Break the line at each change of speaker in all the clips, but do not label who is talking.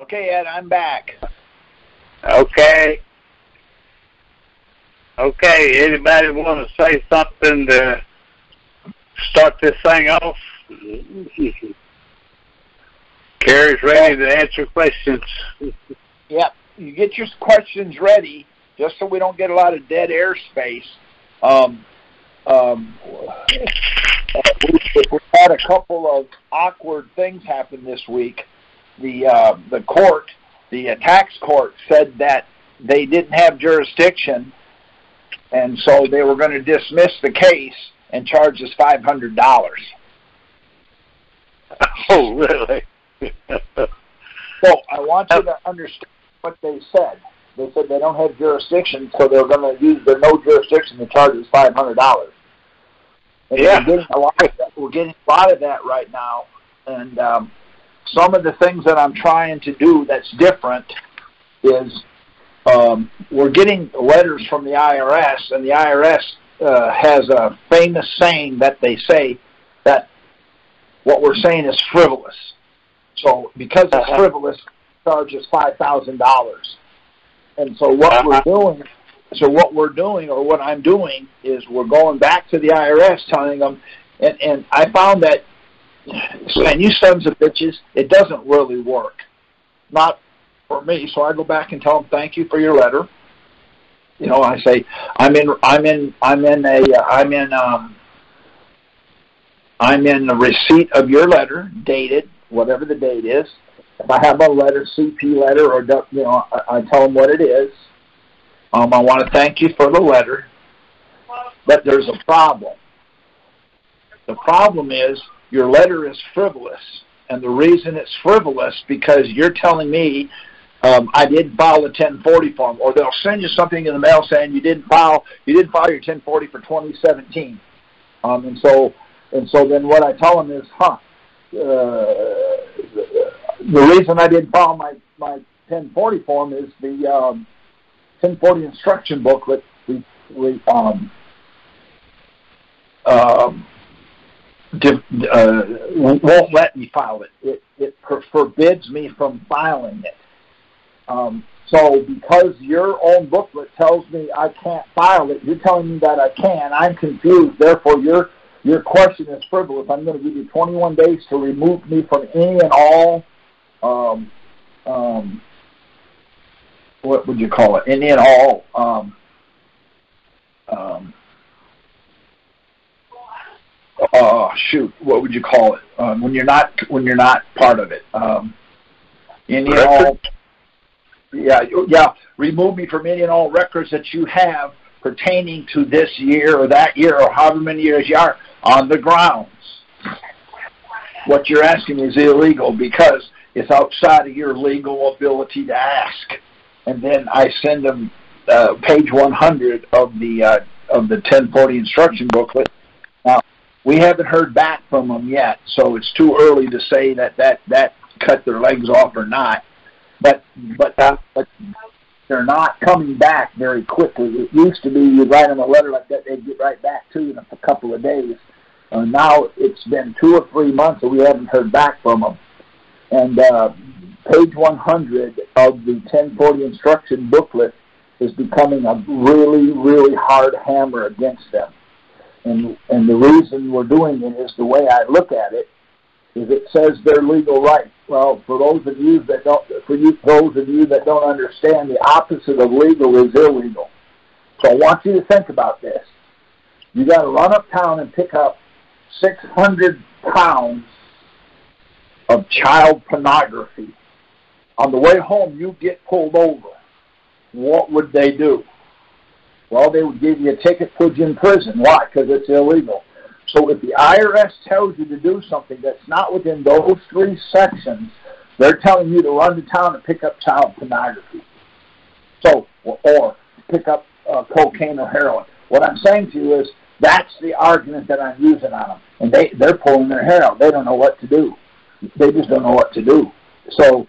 Okay, Ed, I'm back.
Okay. Okay, anybody want to say something to start this thing off? Carrie's ready to answer questions.
Yep, you get your questions ready just so we don't get a lot of dead air space. Um, um, we, we had a couple of awkward things happen this week. The uh, the court, the uh, tax court, said that they didn't have jurisdiction, and so they were going to dismiss the case and charge us five hundred dollars.
Oh, really?
so I want you to understand what they said. They said they don't have jurisdiction, so they're going to use their no jurisdiction to charge us five hundred dollars.
Yeah.
we're getting a lot of that. We're getting a lot of that right now, and um, some of the things that I'm trying to do that's different is um, we're getting letters from the IRS, and the IRS uh, has a famous saying that they say that what we're saying is frivolous. So because it's
Uh-huh.
frivolous, charge us five thousand dollars. And so what
Uh-huh.
we're doing, so what we're doing, or what I'm doing, is we're going back to the IRS, telling them, and and I found that, and you sons of bitches, it doesn't really work, not for me. So I go back and tell them, thank you for your letter. You know, I say, I'm in, I'm in, I'm in a, I'm in, um, I'm in the receipt of your letter, dated, whatever the date is. If I have a letter, CP letter, or you know, I, I tell them what it is. Um, I want to thank you for the letter, but there's a problem. The problem is your letter is frivolous, and the reason it's frivolous because you're telling me um, I didn't file a 1040 form, or they'll send you something in the mail saying you didn't file you didn't file your 1040 for 2017, um, and so and so then what I tell them is, huh, uh, the reason I didn't file my my 1040 form is the um, 1040 instruction booklet we we um um uh, won't let me file it. It it for- forbids me from filing it. Um, so because your own booklet tells me I can't file it, you're telling me that I can. I'm confused. Therefore, your your question is frivolous. I'm going to give you 21 days to remove me from any and all. Um, um, what would you call it? Any and all. Um, um, uh, shoot, what would you call it? Um, when you're not when you're not part of it. Um, any and all. Yeah, yeah. Remove me from any and all records that you have pertaining to this year or that year or however many years you are on the grounds. What you're asking is illegal because it's outside of your legal ability to ask. And then I send them uh, page 100 of the uh, of the 1040 instruction booklet. Now, we haven't heard back from them yet, so it's too early to say that that that cut their legs off or not. But but uh, but they're not coming back very quickly. It used to be you'd write them a letter like that, they'd get right back to you in a couple of days. Uh, now it's been two or three months and we haven't heard back from them. And uh, page 100 of the 1040 instruction booklet is becoming a really, really hard hammer against them. And, and the reason we're doing it is the way I look at it is it says their legal right. Well, for those of you that don't, for you, those of you that don't understand, the opposite of legal is illegal. So I want you to think about this. You got to run uptown and pick up 600 pounds of child pornography. On the way home, you get pulled over. What would they do? Well, they would give you a ticket, put you in prison. Why? Because it's illegal. So if the IRS tells you to do something that's not within those three sections, they're telling you to run to town and pick up child pornography. So, or, or pick up uh, cocaine or heroin. What I'm saying to you is that's the argument that I'm using on them, and they they're pulling their hair out. They don't know what to do. They just don't know what to do. So,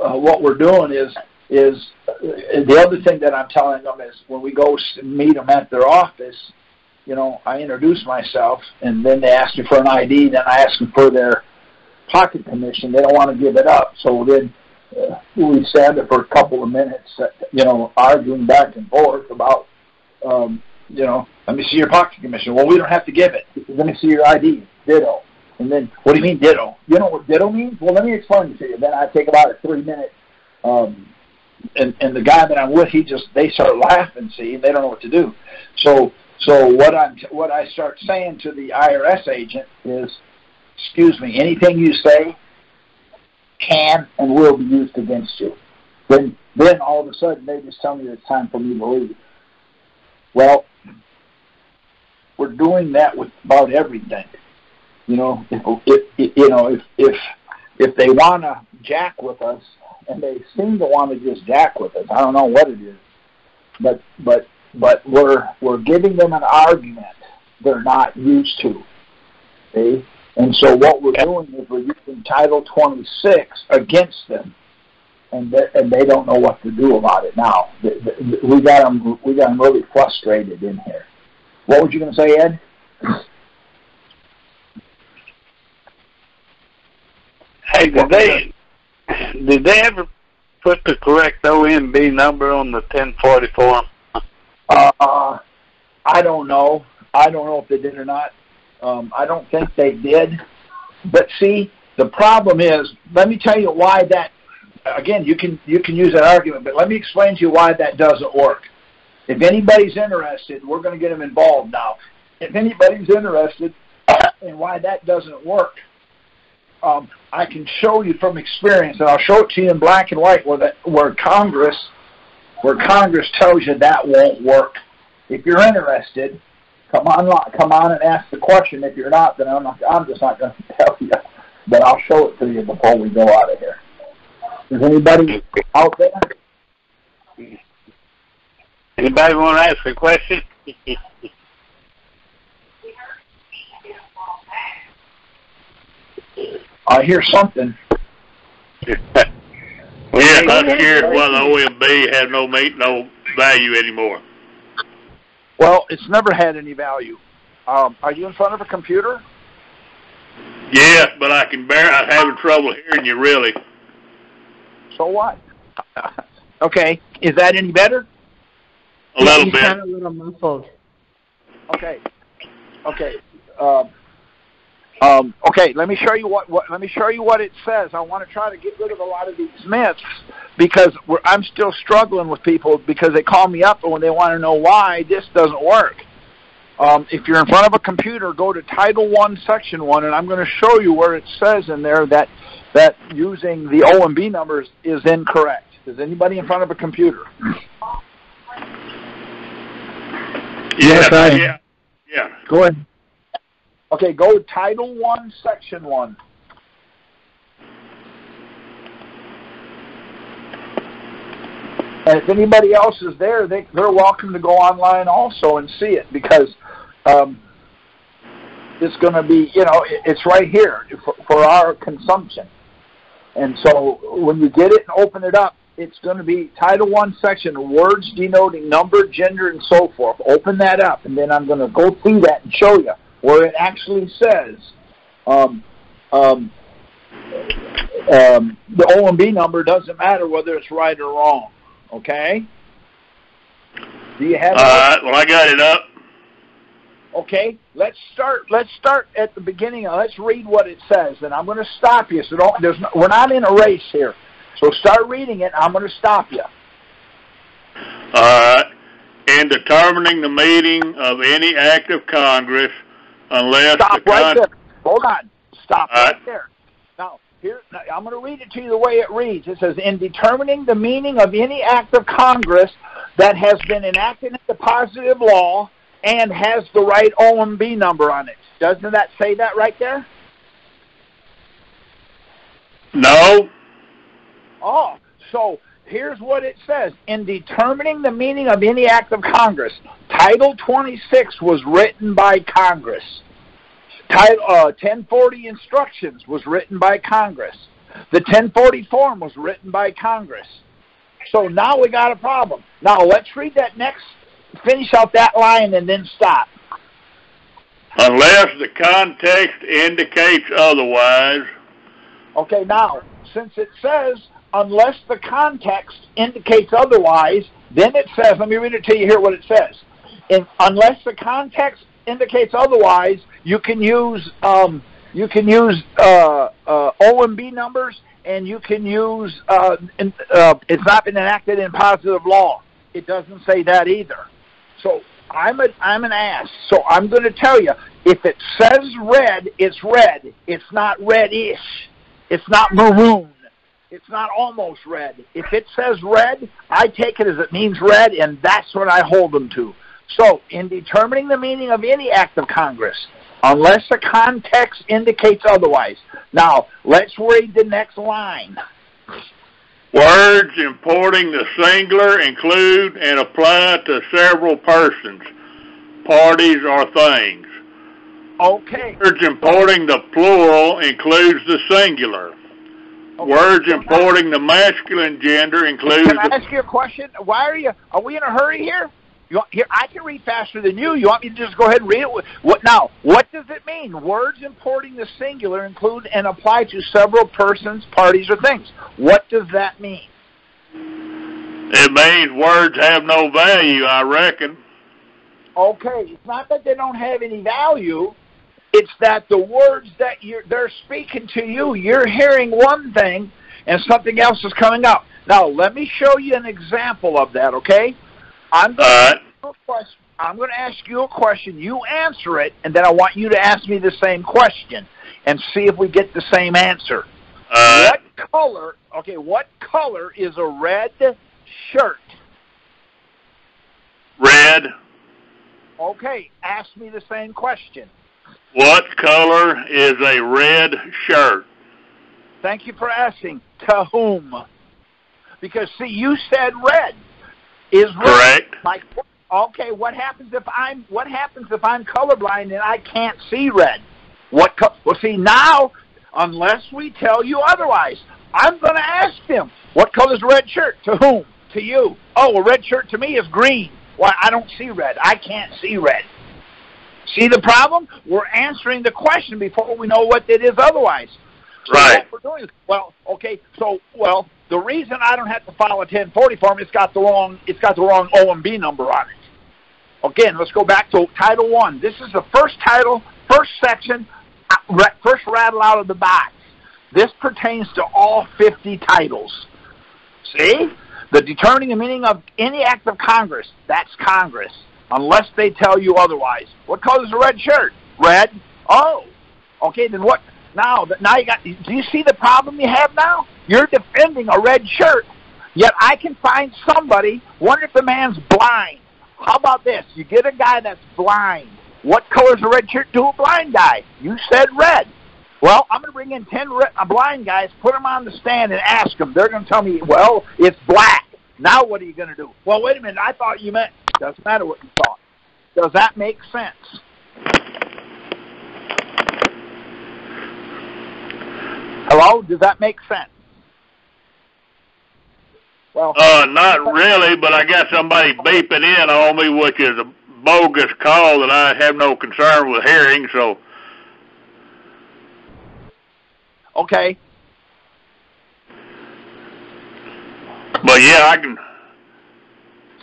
uh, what we're doing is is uh, the other thing that I'm telling them is when we go meet them at their office, you know, I introduce myself, and then they ask me for an ID. Then I ask them for their pocket commission, they don't want to give it up. So then uh, we sat there for a couple of minutes, uh, you know, arguing back and forth about, um, you know, let me see your pocket commission. Well, we don't have to give it. Let me see your ID. Ditto. And then, what do you mean ditto? You know what ditto means? Well, let me explain it to you. Then I take about a three minute, um, and and the guy that I'm with, he just they start laughing. See, they don't know what to do. So so what I'm what I start saying to the IRS agent is, excuse me, anything you say can and will be used against you. Then then all of a sudden they just tell me it's time for me to leave. Well, we're doing that with about everything. You know, if, if you know if if if they want to jack with us, and they seem to want to just jack with us. I don't know what it is, but but but we're we're giving them an argument they're not used to. See? And so what we're doing is we're using Title 26 against them, and they, and they don't know what to do about it now. We got them we got them really frustrated in here. What were you going to say, Ed?
Hey, they did they ever put the correct OMB number on the 1040 form?
Uh, I don't know. I don't know if they did or not. Um, I don't think they did. But see, the problem is, let me tell you why that. Again, you can you can use that argument, but let me explain to you why that doesn't work. If anybody's interested, we're going to get them involved now. If anybody's interested in why that doesn't work, um, I can show you from experience, and I'll show it to you in black and white where that where Congress where Congress tells you that won't work. If you're interested, come on come on and ask the question. If you're not, then I'm not I'm just not going to tell you. But I'll show it to you before we go out of here. Is anybody out there?
Anybody want to ask a question?
I hear something.
yeah, not sure why the OMB has no meat, no value anymore.
Well, it's never had any value. Um, are you in front of a computer?
Yes, but I can bear. I'm having trouble hearing you. Really.
So what? okay, is that any better?
A little
you
bit.
sound a little muffled.
Okay. Okay. Um, um, okay, let me show you what, what let me show you what it says. I want to try to get rid of a lot of these myths because we're, I'm still struggling with people because they call me up and when they want to know why this doesn't work. Um, if you're in front of a computer, go to Title One, Section One, and I'm going to show you where it says in there that that using the OMB numbers is incorrect. Is anybody in front of a computer?
Yes,
I am.
yeah, yeah.
Go ahead. Okay, go Title One, Section One. And if anybody else is there, they, they're welcome to go online also and see it because um, it's going to be, you know, it, it's right here for, for our consumption. And so when you get it and open it up, it's going to be Title One section, words denoting number, gender, and so forth. Open that up, and then I'm going to go through that and show you where it actually says um, um, um, the OMB number doesn't matter whether it's right or wrong. Okay? Do you have?
All right. Well, I got it up.
Okay, let's start. Let's start at the beginning. Let's read what it says, and I'm going to stop you. So don't. There's. No, we're not in a race here. So start reading it. I'm going to stop you.
All right. In determining the meeting of any act of Congress, unless
Stop
the
right there. Hold on. Stop right
right.
there. Now, here I'm going to read it to you the way it reads. It says, "In determining the meaning of any act of Congress that has been enacted into positive law and has the right OMB number on it." Doesn't that say that right there?
no,
Oh, so here's what it says. In determining the meaning of any act of Congress, Title 26 was written by Congress. Title uh, 1040 instructions was written by Congress. The 1040 form was written by Congress. So now we got a problem. Now let's read that next, finish out that line and then stop.
unless the context indicates otherwise,
Okay, now, since it says unless the context indicates otherwise, then it says, let me read it to you here what it says. In, unless the context indicates otherwise, you can use um, you can use uh, uh, OMB numbers and you can use uh, in, uh, it's not been enacted in positive law. It doesn't say that either. So I'm a I'm an ass. So I'm going to tell you if it says red, it's red. It's not reddish. It's not maroon. It's not almost red. If it says red, I take it as it means red, and that's what I hold them to. So, in determining the meaning of any act of Congress, unless the context indicates otherwise. Now, let's read the next line.
Words importing the singular include and apply to several persons, parties, or things.
Okay.
Words importing the plural includes the singular. Okay. Words importing the masculine gender includes.
Can I ask you a question? Why are you? Are we in a hurry here? You want, here, I can read faster than you. You want me to just go ahead and read it? What now? What does it mean? Words importing the singular include and apply to several persons, parties, or things. What does that mean?
It means words have no value. I reckon.
Okay, it's not that they don't have any value. It's that the words that you're they're speaking to you, you're hearing one thing, and something else is coming up. Now, let me show you an example of that. Okay. I'm going, to question, I'm going to ask you a question. You answer it, and then I want you to ask me the same question and see if we get the same answer.
Uh,
what color? Okay, what color is a red shirt?
Red.
Okay, ask me the same question.
What color is a red shirt?
Thank you for asking. To whom? Because see, you said red is
correct.
Like, okay, what happens if I'm what happens if I'm colorblind and I can't see red? What? Co- well, see now, unless we tell you otherwise, I'm going to ask them, what color is a red shirt? To whom? To you. Oh, a red shirt to me is green. Why? I don't see red. I can't see red. See the problem? We're answering the question before we know what it is otherwise.
So right.
What we're doing is, well, okay, so, well, the reason I don't have to file a 1040 form, it's got the wrong, it's got the wrong OMB number on it. Again, let's go back to Title One. This is the first title, first section, uh, first rattle out of the box. This pertains to all 50 titles. See? The determining the meaning of any act of Congress, that's Congress, unless they tell you otherwise. What color is a red shirt? Red. Oh. Okay, then what? Now, now you got. Do you see the problem you have now? You're defending a red shirt, yet I can find somebody. Wonder if the man's blind. How about this? You get a guy that's blind. What color's a red shirt to a blind guy? You said red. Well, I'm going to bring in ten red, uh, blind guys, put them on the stand, and ask them. They're going to tell me, well, it's black. Now what are you going to do? Well, wait a minute. I thought you meant. Doesn't matter what you thought. Does that make sense? Hello? Does that make sense?
Well, uh, not really, but I got somebody beeping in on me, which is a bogus call that I have no concern with hearing. So,
okay.
But yeah, I can.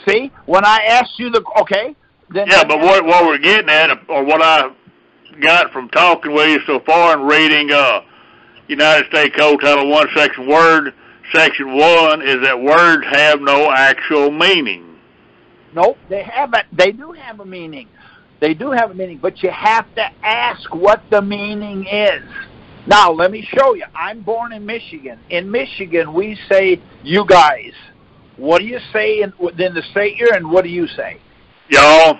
See, when I asked you the okay, then
yeah, but what what we're getting at, or what I got from talking with you so far and reading uh United States Code Title One, Section Word, Section One is that words have no actual meaning.
Nope, they haven't. They do have a meaning. They do have a meaning, but you have to ask what the meaning is. Now, let me show you. I'm born in Michigan. In Michigan, we say "you guys." What do you say in, in the state you're in? What do you say?
Y'all.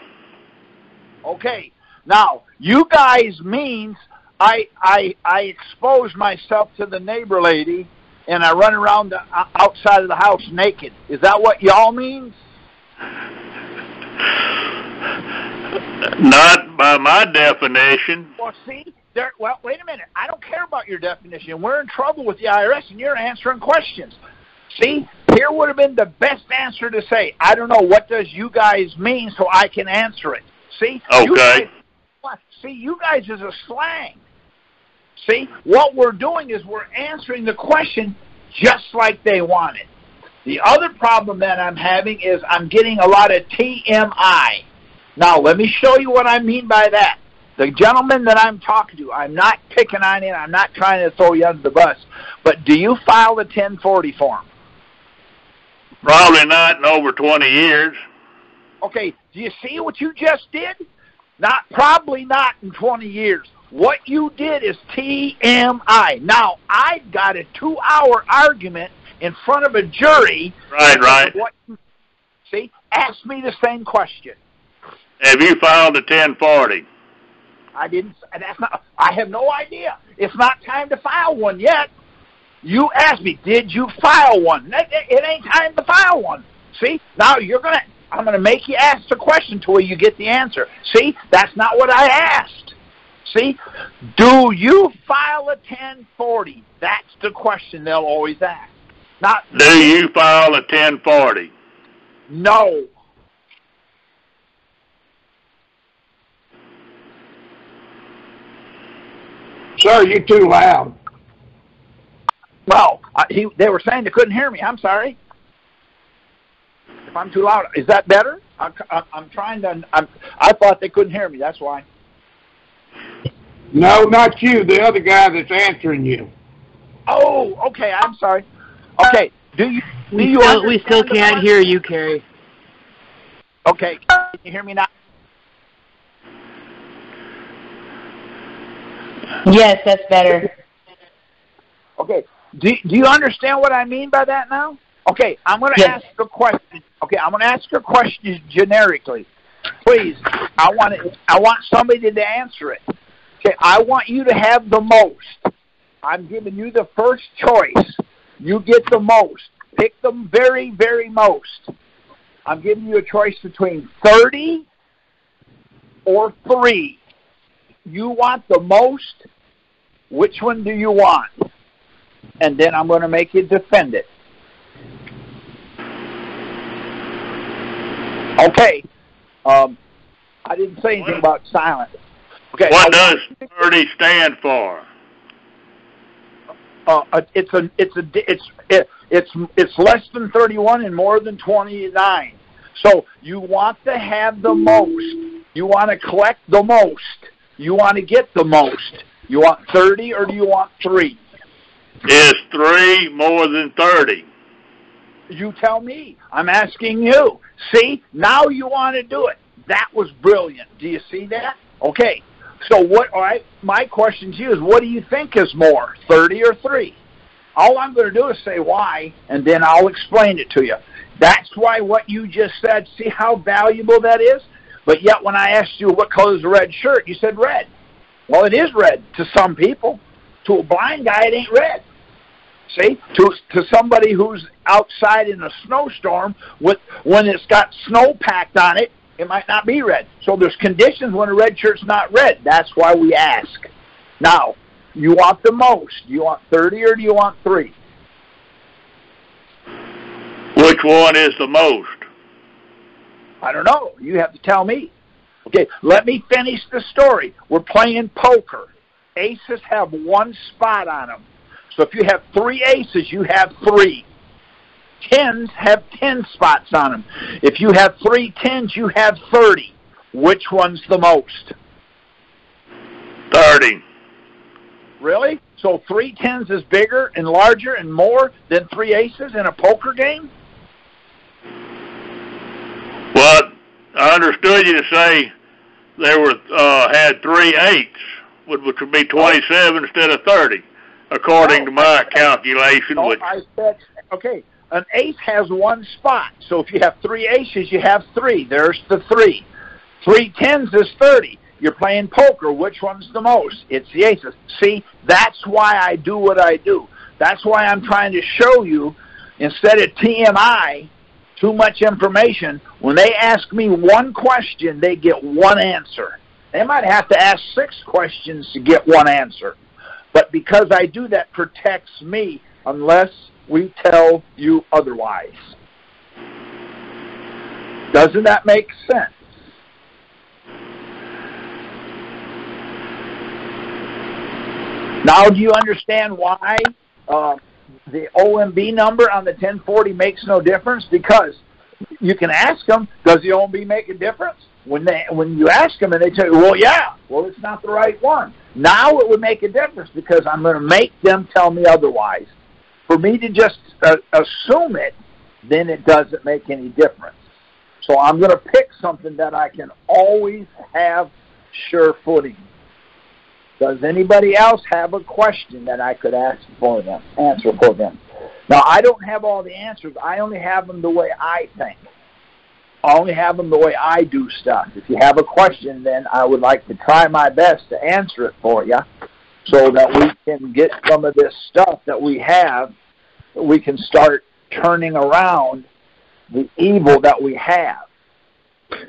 Okay. Now, you guys means I I I expose myself to the neighbor lady, and I run around the outside of the house naked. Is that what y'all means?
Not by my definition.
Well, see, there. Well, wait a minute. I don't care about your definition. We're in trouble with the IRS, and you're answering questions. See, here would have been the best answer to say, I don't know what does you guys mean, so I can answer it. See?
Okay.
Guys, see, you guys is a slang. See, what we're doing is we're answering the question just like they want it. The other problem that I'm having is I'm getting a lot of TMI. Now, let me show you what I mean by that. The gentleman that I'm talking to, I'm not picking on him. I'm not trying to throw you under the bus. But do you file the 1040 form?
Probably not in over 20 years.
Okay, do you see what you just did? Not probably not in 20 years. What you did is TMI. Now, I got a two-hour argument in front of a jury.
Right, right.
What, see, ask me the same question.
Have you filed a 1040?
I didn't. That's not. I have no idea. It's not time to file one yet. You asked me, did you file one? It ain't time to file one. See, now you're gonna. I'm gonna make you ask the question to where you get the answer. See, that's not what I asked. See, do you file a 1040? That's the question they'll always ask. Not
do you file a 1040?
No.
Sir, you're too loud.
Well, uh, he, they were saying they couldn't hear me. I'm sorry. If I'm too loud, is that better? I, I, I'm trying to. I'm, I thought they couldn't hear me. That's why.
No, not you. The other guy that's answering you.
Oh, okay. I'm sorry. Okay. Do you? Do
we
you
still we still can't hear you, Kerry.
Okay. Can you hear me now?
Yes, that's better.
Okay. Do Do you understand what I mean by that now? Okay, I'm going to
Yes.
ask a question. Okay, I'm going to ask a question generically. Please, I want it, I want somebody to answer it. Okay, I want you to have the most. I'm giving you the first choice. You get the most. Pick the very, very most. I'm giving you a choice between 30 or 3. You want the most. Which one do you want? And then I'm going to make you defend it. Okay. Um, I didn't say anything about silence. Okay.
What does 30 stand for?
uh, uh, it's a it's a it's it, it's it's less than 31 and more than 29. So you want to have the most. You want to collect the most. You want to get the most. You want 30 or do you want 3?
Is 3 more than 30?
You tell me. I'm asking you. See? Now you want to do it. That was brilliant. Do you see that? Okay. So what all right, my question to you is what do you think is more, 30 or 3? All I'm going to do is say why and then I'll explain it to you. That's why what you just said, see how valuable that is? But yet when I asked you what color is a red shirt, you said red. Well, it is red to some people. To a blind guy, it ain't red. See, to to somebody who's outside in a snowstorm with when it's got snow packed on it, it might not be red. So there's conditions when a red shirt's not red. That's why we ask. Now, you want the most? Do you want 30 or do you want 3?
Which one is the most?
I don't know. You have to tell me. Okay, let me finish the story. We're playing poker. Aces have one spot on them. So if you have three aces, you have three. Tens have ten spots on them. If you have three tens, you have 30. Which one's the most?
30.
Really? So three tens is bigger and larger and more than three aces in a poker game?
Well, I understood you to say they were uh, had three eights, which which would be 27 instead of 30, according
No,
to my calculation.
No,
which
I said, okay, an ace has one spot. So if you have three aces, you have three. There's the three. Three tens is 30. You're playing poker. Which one's the most? It's the aces. See, that's why I do what I do. That's why I'm trying to show you, instead of TMI, too much information, when they ask me one question, they get one answer. They might have to ask six questions to get one answer. But because I do that protects me unless we tell you otherwise. Doesn't that make sense? Now, do you understand why uh, the OMB number on the 1040 makes no difference? Because you can ask them, does the OMB make a difference? When they when you ask them and they tell you, well, yeah, well, it's not the right one. Now it would make a difference because I'm going to make them tell me otherwise. For me to just uh, assume it, then it doesn't make any difference. So I'm going to pick something that I can always have sure footing. Does anybody else have a question that I could ask for them, answer for them? Now I don't have all the answers. I only have them the way I think. I only have them the way I do stuff. If you have a question, then I would like to try my best to answer it for you so that we can get some of this stuff that we have, we can start turning around the evil that we have.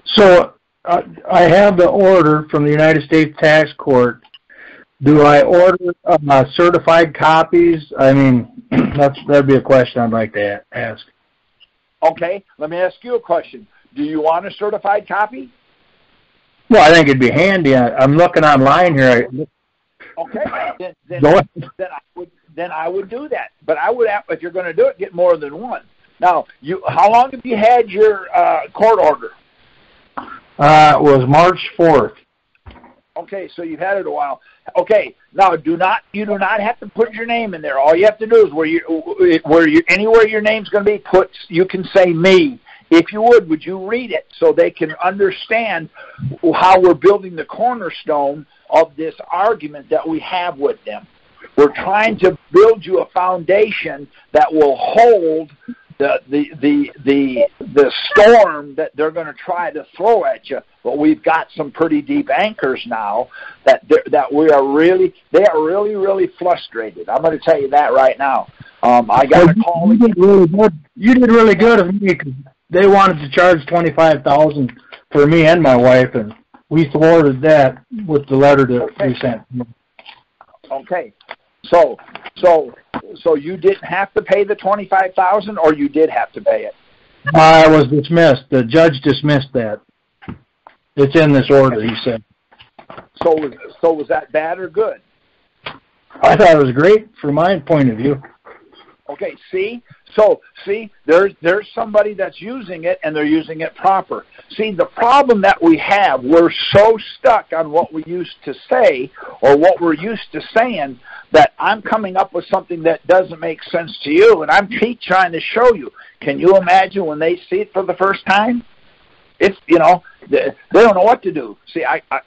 So uh, I have the order from the United States Tax Court. Do I order uh, certified copies? I mean, that's that'd be a question I'd like to ask.
Okay, let me ask you a question. Do you want a certified copy?
Well, I think it'd be handy. I, am looking online here.
Okay, then, then, then I would then I would do that. But I would, if you're going to do it, get more than one. Now, you, how long have you had your uh, court order?
Uh, it was March fourth.
Okay, so you've had it a while. Okay, now do not you do not have to put your name in there. All you have to do is where you where you anywhere your name's going to be put, you can say me. If you would, would you read it so they can understand how we're building the cornerstone of this argument that we have with them? We're trying to build you a foundation that will hold the the the the the storm that they're going to try to throw at you. But we've got some pretty deep anchors now that that we are really they are really really frustrated. I'm going to tell you that right now. Um, I got a call.
You did really good. You did really good me because they wanted to charge twenty five thousand for me and my wife, and we thwarted that with the letter that okay. we sent.
Okay, so so so you didn't have to pay the twenty five thousand, or you did have to pay it.
I was dismissed. The judge dismissed that. It's in this order, he said.
So was so was that bad or good?
I thought it was great from my point of view.
Okay, see? So, see, there's there's somebody that's using it and they're using it proper. See, the problem that we have, we're so stuck on what we used to say or what we're used to saying that I'm coming up with something that doesn't make sense to you and I'm trying to show you. Can you imagine when they see it for the first time? It's, you know, they, they don't know what to do. See, I, I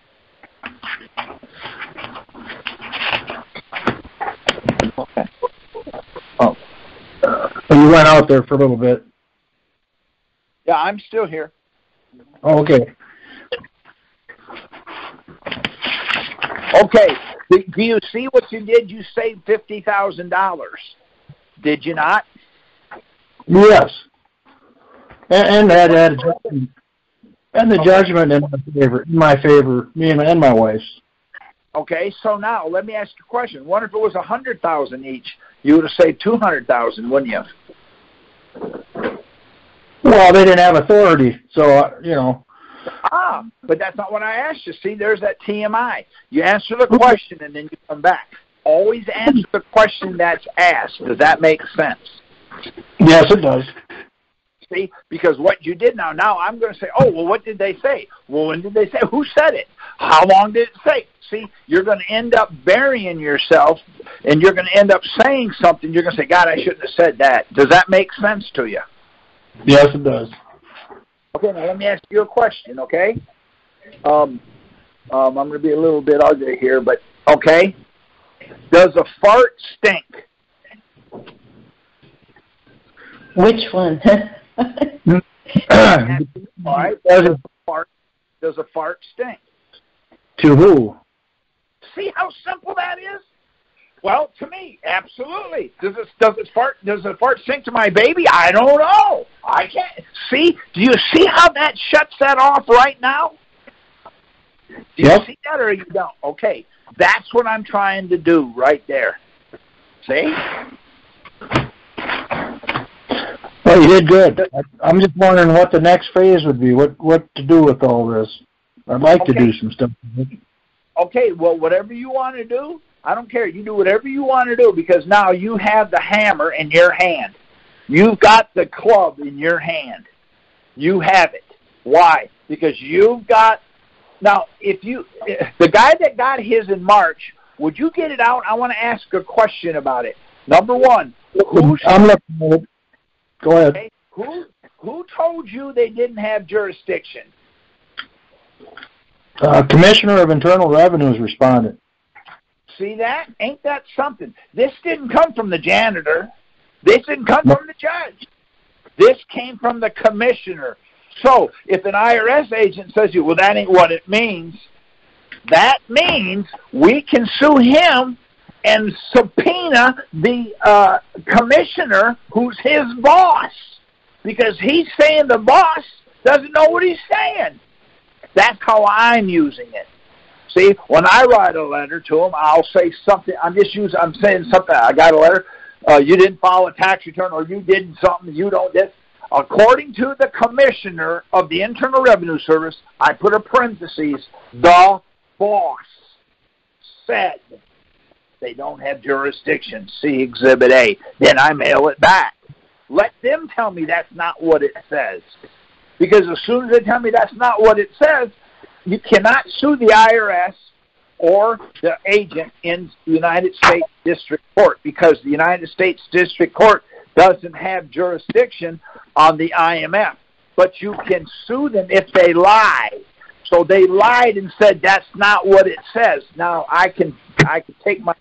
Okay. Oh. Uh, you went out there for a little bit.
Yeah, I'm still here.
Oh, okay.
Okay. Do, you see what you did? You saved fifty thousand dollars. Did you not?
Yes. And, and that had and the judgment in my favor, in my favor, me and, and my wife's.
Okay, so now let me ask you a question. What if it was a hundred thousand each? You would have saved two hundred thousand, wouldn't you?
Well, they didn't have authority, so you know.
Ah, but that's not what I asked you. See, there's that TMI. You answer the question and then you come back. Always answer the question that's asked. Does that make sense?
Yes, it does.
See, because what you did now, now I'm going to say, oh, well, what did they say? Well, when did they say? Who said it? How long did it say? See, you're going to end up burying yourself, and you're going to end up saying something. You're going to say, God, I shouldn't have said that. Does that make sense to you?
Yes, it does.
Okay, now let me ask you a question, okay? Um, um, I'm going to be a little bit ugly here, but okay. Does a fart stink?
Which one?
Does a fart does a fart stink?
To who?
See how simple that is? Well, to me, absolutely. Does it does it fart does it fart stink to my baby? I don't know. I can't see. Do you see how that shuts that off right now? Do you
yep.
see that or you don't? Okay. That's what I'm trying to do right there. See?
Well, you did good. I'm just wondering what the next phase would be. What what to do with all this? I'd like okay. to do some stuff.
Okay, well, whatever you want to do, I don't care. You do whatever you want to do because now you have the hammer in your hand. You've got the club in your hand. You have it. Why? Because you've got now. If you the guy that got his in March, would you get it out? I want to ask a question about it. Number one, who
I'm looking. Go ahead.
okay, who who told you they didn't have jurisdiction?
Uh, Commissioner of Internal Revenues responded.
See that? Ain't that something? This didn't come from the janitor. This didn't come from the judge. This came from the commissioner. So if an IRS agent says you, well, that ain't what it means, that means we can sue him and subpoena the uh, commissioner who's his boss because he's saying the boss doesn't know what he's saying. That's how I'm using it. See, when I write a letter to them, I'll say something. I'm just using. I'm saying something. I got a letter. Uh, you didn't file a tax return, or you did something. You don't. This, according to the commissioner of the Internal Revenue Service, I put a parentheses. The boss said they don't have jurisdiction. See Exhibit A. Then I mail it back. Let them tell me that's not what it says. Because as soon as they tell me that's not what it says, you cannot sue the IRS or the agent in the United States District Court because the United States District Court doesn't have jurisdiction on the IMF. But you can sue them if they lie. So they lied and said that's not what it says. Now I can I can take my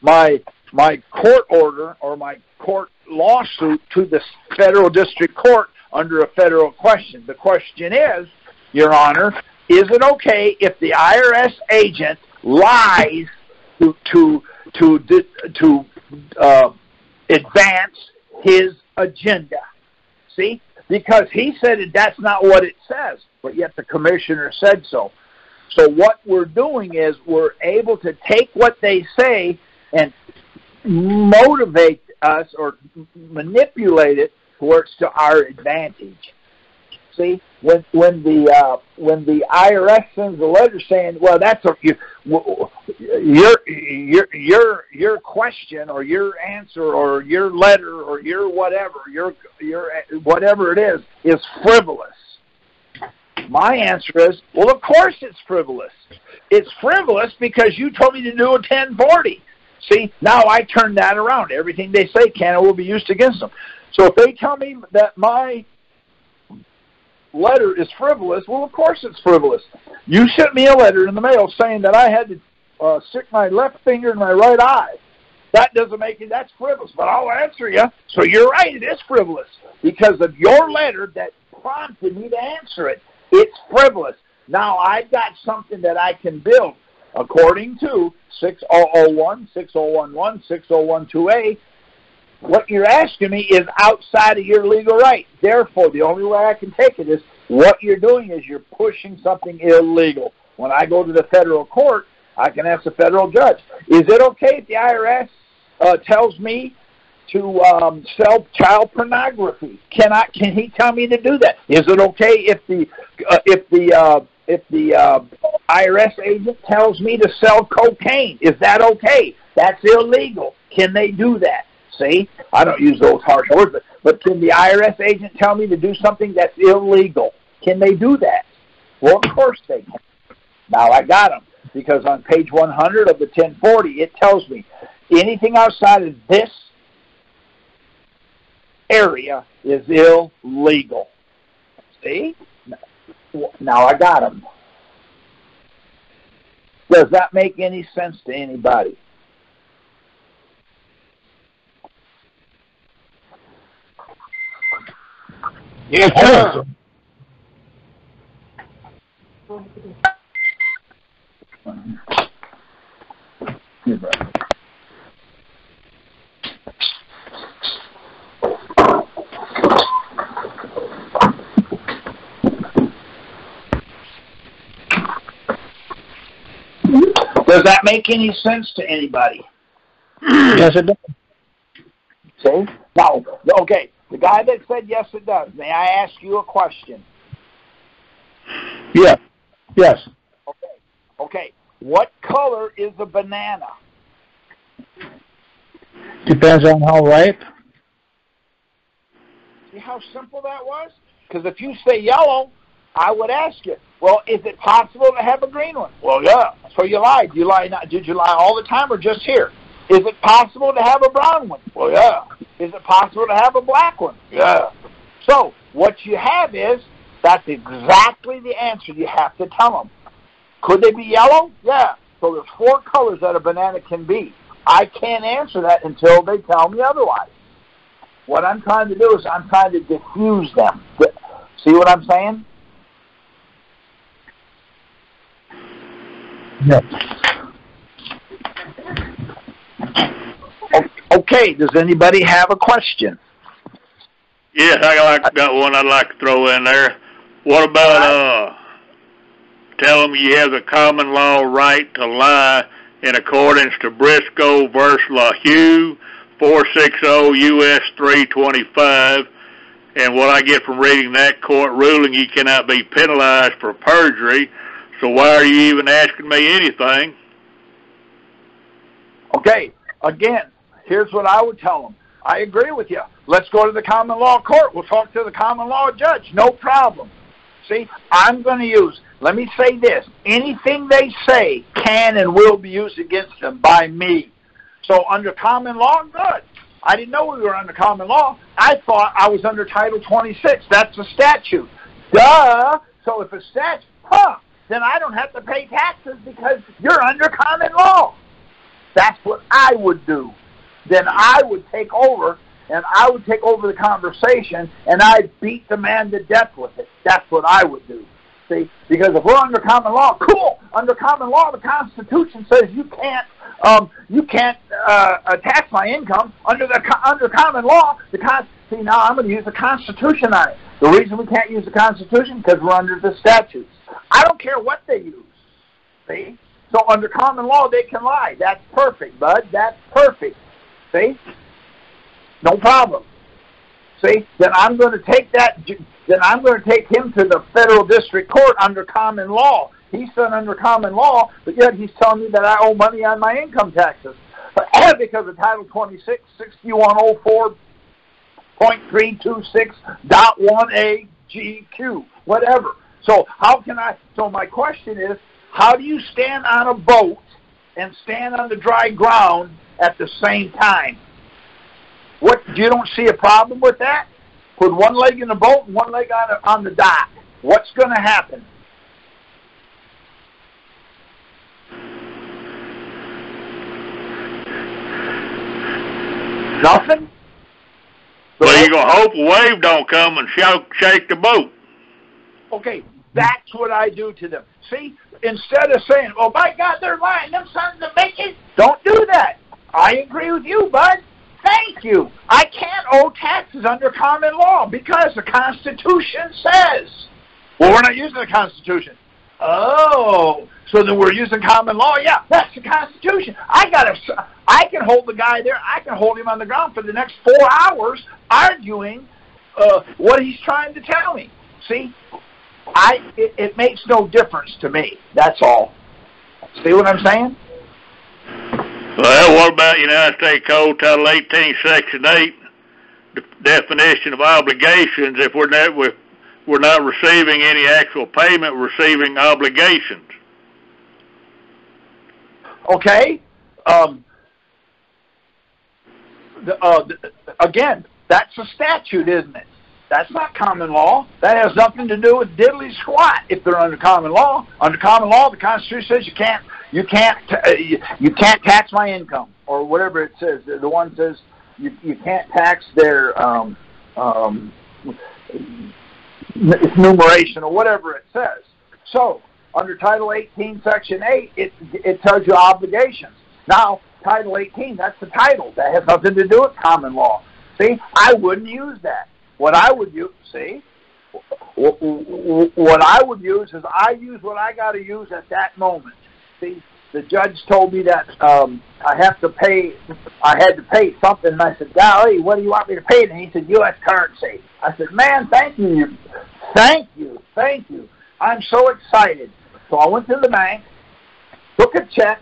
my my court order or my court lawsuit to the federal district court under a federal question. The question is, Your Honor, is it okay if the IRS agent lies to to to to uh, advance his agenda? See, because he said that that's not what it says, but yet the commissioner said so. So what we're doing is we're able to take what they say and motivate us or manipulate it towards to our advantage. See, when when the uh, when the IRS sends a letter saying, "Well, that's a, you, your your your your question or your answer or your letter or your whatever your your whatever it is is frivolous," my answer is, "Well, of course it's frivolous. It's frivolous because you told me to do a 1040." See, now I turn that around. Everything they say can and will be used against them. So if they tell me that my letter is frivolous, well, of course it's frivolous. You sent me a letter in the mail saying that I had to uh, stick my left finger in my right eye. That doesn't make it, that's frivolous, but I'll answer you. So you're right, it is frivolous because of your letter that prompted me to answer it. It's frivolous. Now I've got something that I can build according to 6001, 6011, 6012A, what you're asking me is outside of your legal right. Therefore, the only way I can take it is what you're doing is you're pushing something illegal. When I go to the federal court, I can ask the federal judge, is it okay if the IRS uh, tells me to um, sell child pornography? Can I? Can he tell me to do that? Is it okay if the uh, if the uh, if the uh, IRS agent tells me to sell cocaine? Is that okay? That's illegal. Can they do that? See, I don't use those harsh words, but, but can the IRS agent tell me to do something that's illegal? Can they do that? Well, of course they can. Now I got them because on page 100 of the 1040, it tells me anything outside of this area is illegal. See? Now I got them. Does that make any sense to anybody?
Yes, sir.
Does that make any sense to anybody?
Yes, it does.
See? Now, okay, the guy that said yes, it does. May I ask you a question?
Yes. Yes.
Okay. Okay. What color is a banana?
Depends on how ripe.
See how simple that was? Because if you say yellow, I would ask you, well, is it possible to have a green one? Well, yeah. So you lied. You lie. Not, did you lie all the time or just here? Is it possible to have a brown one? Well, yeah. Is it possible to have a black one? Yeah. So what you have is that's exactly the answer you have to tell them. Could they be yellow? Yeah. So there's four colors that a banana can be. I can't answer that until they tell me otherwise. What I'm trying to do is I'm trying to diffuse them. See what I'm saying?
Yes.
Okay, does anybody have a question?
Yes, I got one I'd like to throw in there. What about uh tell them you have the common law right to lie in accordance to Briscoe versus LaHue, 460 U.S. 325. And what I get from reading that court ruling, you cannot be penalized for perjury. So why are you even asking me anything?
Okay, again, here's what I would tell them. I agree with you. Let's go to the common law court. We'll talk to the common law judge. No problem. See, I'm going to use, let me say this, anything they say can and will be used against them by me. So under common law, good. I didn't know we were under common law. I thought I was under Title 26. That's a statute. Duh. So if a statute, huh, then I don't have to pay taxes because you're under common law. That's what I would do. Then I would take over and I would take over the conversation and I'd beat the man to death with it. That's what I would do. See, because if we're under common law, cool. Under common law, the Constitution says you can't, um, you can't uh, tax my income. Under the under common law, the con. See, now I'm going to use the Constitution on it. The reason we can't use the Constitution because we're under the statutes. I don't care what they use. See, so under common law they can lie. That's perfect, bud. That's perfect. See, no problem. See, then I'm going to take that. Then I'm going to take him to the federal district court under common law. He's done under common law, but yet he's telling me that I owe money on my income taxes But because of Title 26, 6104.326.1a GQ, whatever. So how can I? So my question is, how do you stand on a boat and stand on the dry ground at the same time? What you don't see a problem with that? Put one leg in the boat and one leg on the, on the dock. What's going to happen? Nothing.
Well, you're gonna hope a wave don't come and shake shake the boat.
Okay, that's what I do to them. See, instead of saying, "Oh my God, they're lying," them sons of bitches, don't do that. I agree with you, bud. Thank you. I can't owe taxes under common law because the Constitution says. Well, we're not using the Constitution. Oh, so then we're using common law? Yeah, that's the Constitution. I got to. I can hold the guy there. I can hold him on the ground for the next four hours arguing uh, what he's trying to tell me. See, I it, it makes no difference to me. That's all. See what I'm saying?
Well, what about United States Code Title 18, Section 8, the definition of obligations? If we're not we're, we're not receiving any actual payment, we're receiving obligations.
Okay. Um, the, uh, the, again, that's a statute, isn't it? That's not common law. That has nothing to do with diddly squat. If they're under common law, under common law, the Constitution says you can't you can't uh, you, you can't tax my income or whatever it says. The one says you you can't tax their um, um, numeration or whatever it says. So under Title 18, Section 8, it it tells you obligations. Now Title 18, that's the title. That has nothing to do with common law. See, I wouldn't use that. What I would use, see, what I would use is I use what I got to use at that moment see, the judge told me that um, I have to pay. I had to pay something, and I said, "Golly, what do you want me to pay?" And he said, "U.S. currency." I said, "Man, thank you, thank you, thank you. I'm so excited." So I went to the bank, took a check,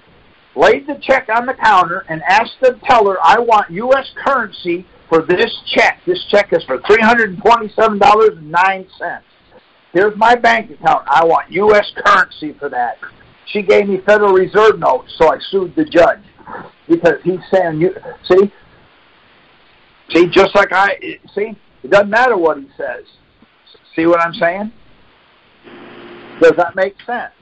laid the check on the counter and asked the teller, I want U.S. currency for this check. This check is for $327.09. Here's my bank account. I want U.S. currency for that. She gave me Federal Reserve notes, so I sued the judge because he's saying, you see, see, just like I see, it doesn't matter what he says. See what I'm saying? Does that make sense?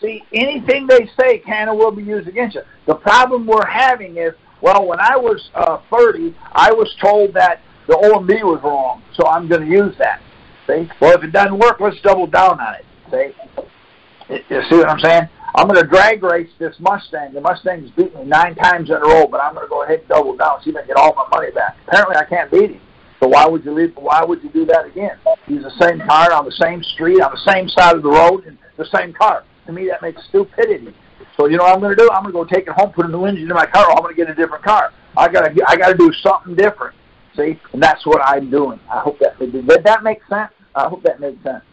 See, anything they say can and will be used against you. The problem we're having is, well, when I was uh, 30, I was told that the OMB was wrong, so I'm going to use that. See? Well, if it doesn't work, let's double down on it. See? You see what I'm saying? I'm going to drag race this Mustang. The Mustang's beat me nine times in a row, but I'm going to go ahead and double down, see if can get all my money back. Apparently, I can't beat him. So why would you leave? Why would you do that again? He's the same car on the same street, on the same side of the road, and the same car. To me, that makes stupidity. So you know what I'm going to do? I'm going to go take it home, put a new engine in my car. Or I'm going to get a different car. I got to I got to do something different. See, and that's what I'm doing. I hope that did that make sense. I hope that made sense.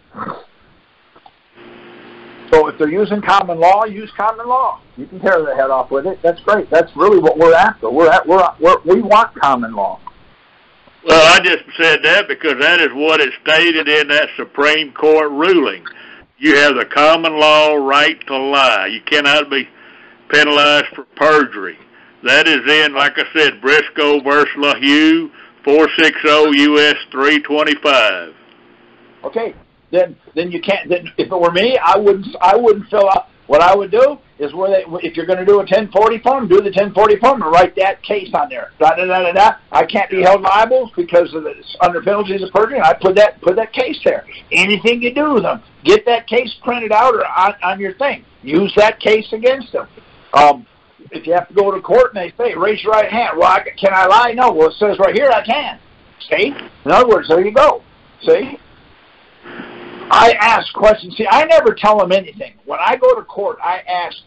So if they're using common law, use common law. You can tear their head off with it. That's great. That's really what we're after. We're at we're, we're we want common law.
Well, I just said that because that is what is stated in that Supreme Court ruling. You have the common law right to lie. You cannot be penalized for perjury. That is in, like I said, Briscoe versus LaHue, 460 U.S. 325.
Okay, then then you can't. Then if it were me, I wouldn't I wouldn't fill out. What I would do is where they, if you're going to do a 1040 form, do the 1040 form and write that case on there. Da da da da da. I can't be held liable because of the under penalties of perjury. I put that put that case there. Anything you do with them, get that case printed out or on, on your thing. Use that case against them. Um, if you have to go to court and they say raise your right hand, well, I, can I lie? No. Well, it says right here I can. See? In other words, there you go. See? I ask questions. See, I never tell them anything. When I go to court, I ask.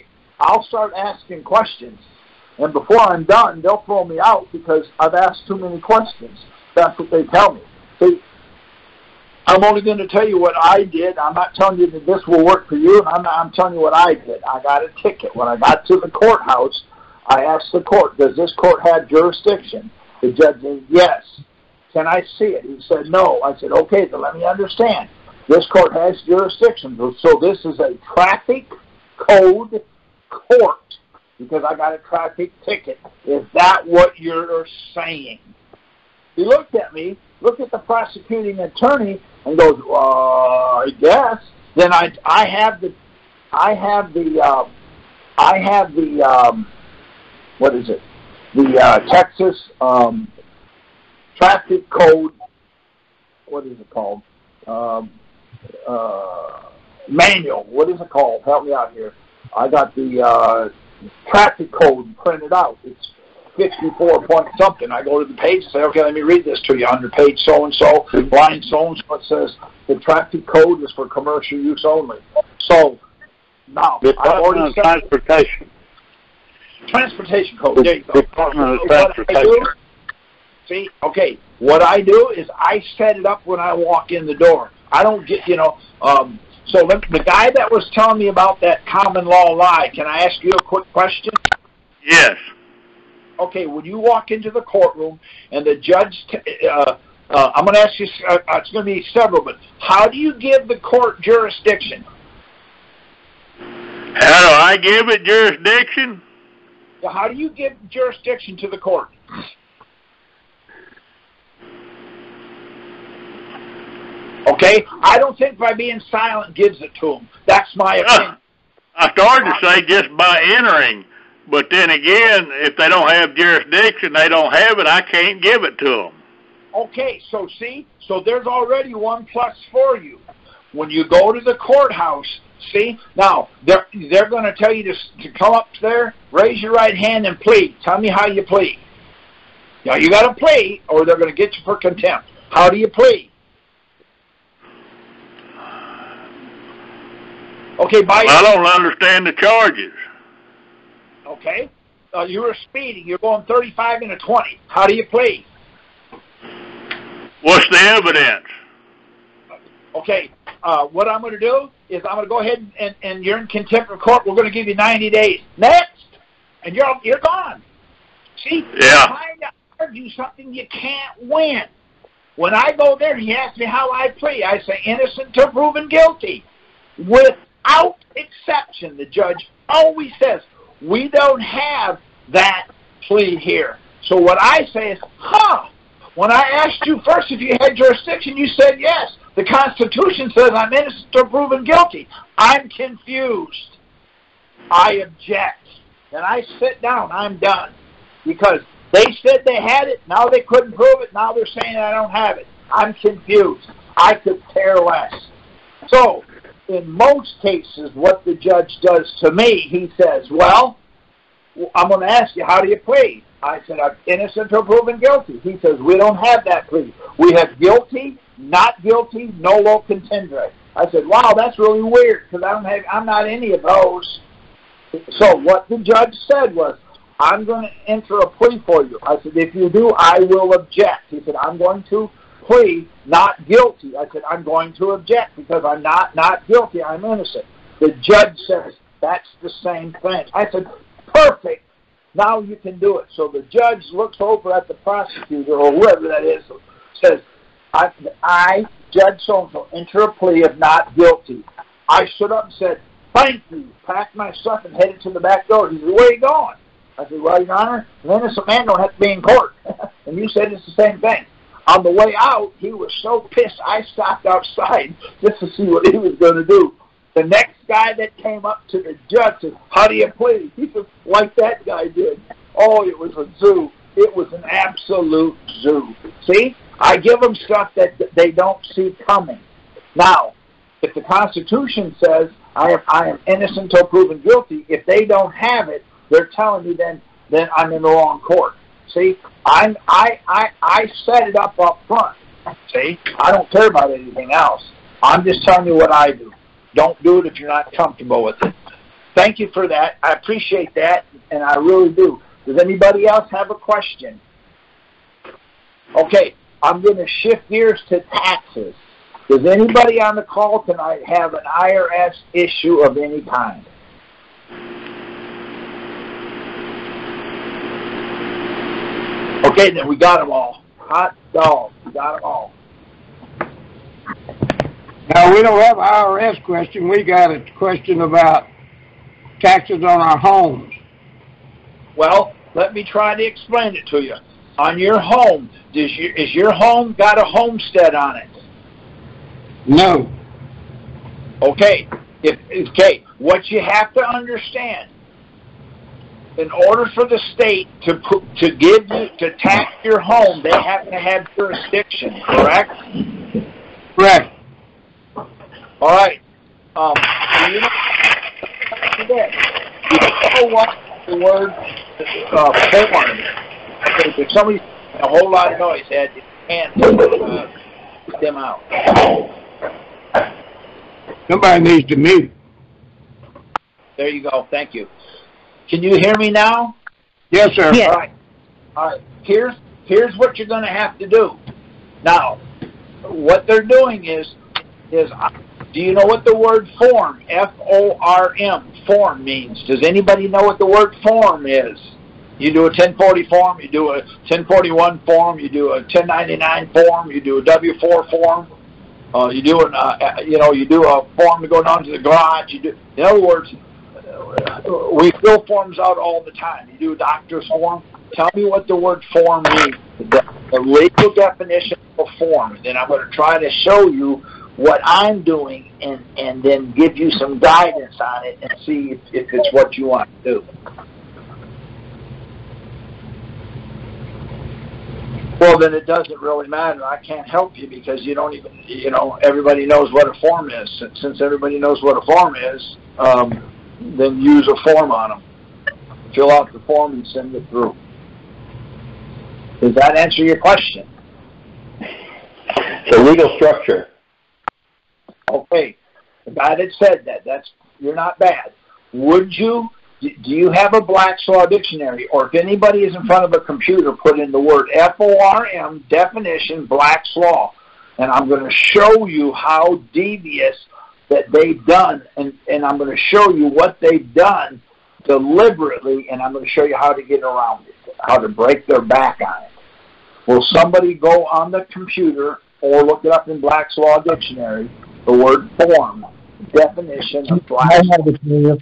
I'll start asking questions, and before I'm done, they'll throw me out because I've asked too many questions. That's what they tell me. See, I'm only going to tell you what I did. I'm not telling you that this will work for you. And I'm, not, I'm telling you what I did. I got a ticket. When I got to the courthouse, I asked the court, does this court have jurisdiction? The judge said, yes. Can I see it? He said, no. I said, okay, then let me understand. This court has jurisdiction. So this is a traffic code court because I got a traffic ticket. Is that what you're saying? He looked at me, looked at the prosecuting attorney, and goes, uh, "I guess." Then I I have the I have the uh, I have the um, what is it? The uh, Texas um, traffic code. What is it called? Um, uh, manual. What is it called? Help me out here. I got the uh, traffic code printed out. It's 54 point something. I go to the page and say, okay, let me read this to you. Under page so and so, line so and so, it says the traffic code is for commercial use only. So now
I've already said transportation.
Transportation code. There you go.
Department of Transportation.
See, okay, what I do is I set it up when I walk in the door. I don't get, you know, um, so the, the guy that was telling me about that common law lie, can I ask you a quick question?
Yes.
Okay, when you walk into the courtroom and the judge, t- uh, uh, I'm going to ask you, uh, it's going to be several, but how do you give the court jurisdiction?
How do I give it jurisdiction?
How do you give jurisdiction to the court? Okay, I don't think by being silent gives it to them. That's my uh, opinion.
I started to say just by entering, but then again, if they don't have jurisdiction, they don't have it. I can't give it to them.
Okay, so see, so there's already one plus for you. When you go to the courthouse, see, now they're they're going to tell you to to come up there, raise your right hand, and plead. Tell me how you plead. Now you got to plead, or they're going to get you for contempt. How do you plead? Okay, by
I don't understand the charges.
Okay, uh, you were speeding. You're going 35 and a 20. How do you plead?
What's the evidence?
Okay, uh, what I'm going to do is I'm going to go ahead and, and you're in contempt of court. We're going to give you 90 days. Next. and you're you're gone. See,
Yeah.
trying to argue something you can't win. When I go there, he asks me how I plead. I say innocent to proven guilty. Without exception, the judge always says, we don't have that plea here. So what I say is, huh, when I asked you first if you had jurisdiction, you said yes. The Constitution says I'm innocent or proven guilty. I'm confused. I object. Then I sit down. I'm done. Because they said they had it, now they couldn't prove it, now they're saying I don't have it. I'm confused. I could care less. So, in most cases, what the judge does to me, he says, well, I'm going to ask you, how do you plead? I said, I'm innocent or proven guilty. He says, we don't have that plea. We have guilty, not guilty, nolo contendere. I said, wow, that's really weird because I don't have, I'm not any of those. So what the judge said was, I'm going to enter a plea for you. I said, if you do, I will object. He said, I'm going to plea not guilty. I said, I'm going to object because I'm not not guilty. I'm innocent. The judge says, that's the same thing. I said, perfect. Now you can do it. So the judge looks over at the prosecutor or whoever that is, says, I, I Judge so-and-so, enter a plea of not guilty. I stood up and said, thank you, packed my stuff and headed to the back door. He said, where are you going? I said, well, Your Honor, an innocent man don't have to be in court. and you said it's the same thing. On the way out, he was so pissed, I stopped outside just to see what he was going to do. The next guy that came up to the judge said, how do you plead? He said, like that guy did. Oh, it was a zoo. It was an absolute zoo. See? I give them stuff that they don't see coming. Now, if the Constitution says I am, I am innocent until proven guilty, if they don't have it, they're telling me then then I'm in the wrong court. See, I'm I I I set it up up front. See, I don't care about anything else. I'm just telling you what I do. Don't do it if you're not comfortable with it. Thank you for that. I appreciate that, and I really do. Does anybody else have a question? Okay, I'm going to shift gears to taxes. Does anybody on the call tonight have an IRS issue of any kind? Okay, then we got them all. Hot dog. We got them all.
Now, we don't have an IRS question. We got a question about taxes on our homes.
Well, let me try to explain it to you. On your home, does your, is your home got a homestead on it?
No.
Okay. If, okay, what you have to understand, in order for the state to put, to give you to tax your home, they have to have jurisdiction, correct?
Correct.
All right. Um, you know, you know what the word uh, form? If somebody's a whole lot of noise, Ed, you can't uh, keep them out.
Somebody needs to mute.
There you go. Thank you. Can you hear me now?
Yes, sir.
Yes.
All right. All right. Here's here's what you're going to have to do. Now, what they're doing is is uh, do you know what the word form F O R M form means? Does anybody know what the word form is? You do a 1040 form, you do a 1041 form, you do a 1099 form, you do a W4 form, uh, you do an, uh, you know, you do a form to go down to the garage. You do, in other words, uh, we fill forms out all the time. You do a doctor's form. Tell me what the word form means, the, the legal definition of form. And then I'm going to try to show you what I'm doing and, and then give you some guidance on it and see if, if it's what you want to do. Well, then it doesn't really matter. I can't help you because you don't even, you know, everybody knows what a form is. Since, everybody knows what a form is, um, then use a form on them. Fill out the form and send it through. Does that answer your question?
It's a legal structure.
Okay, the guy that said that, that's you're not bad. Would you? Do you have a Black's Law dictionary, or if anybody is in front of a computer, put in the word F-O-R-M definition Black's Law, and I'm going to show you how devious that they've done, and and I'm going to show you what they've done deliberately, and I'm going to show you how to get around it, how to break their back on it. Will somebody go on the computer or look it up in Black's Law Dictionary, the word form, definition of Black's
I have it for you.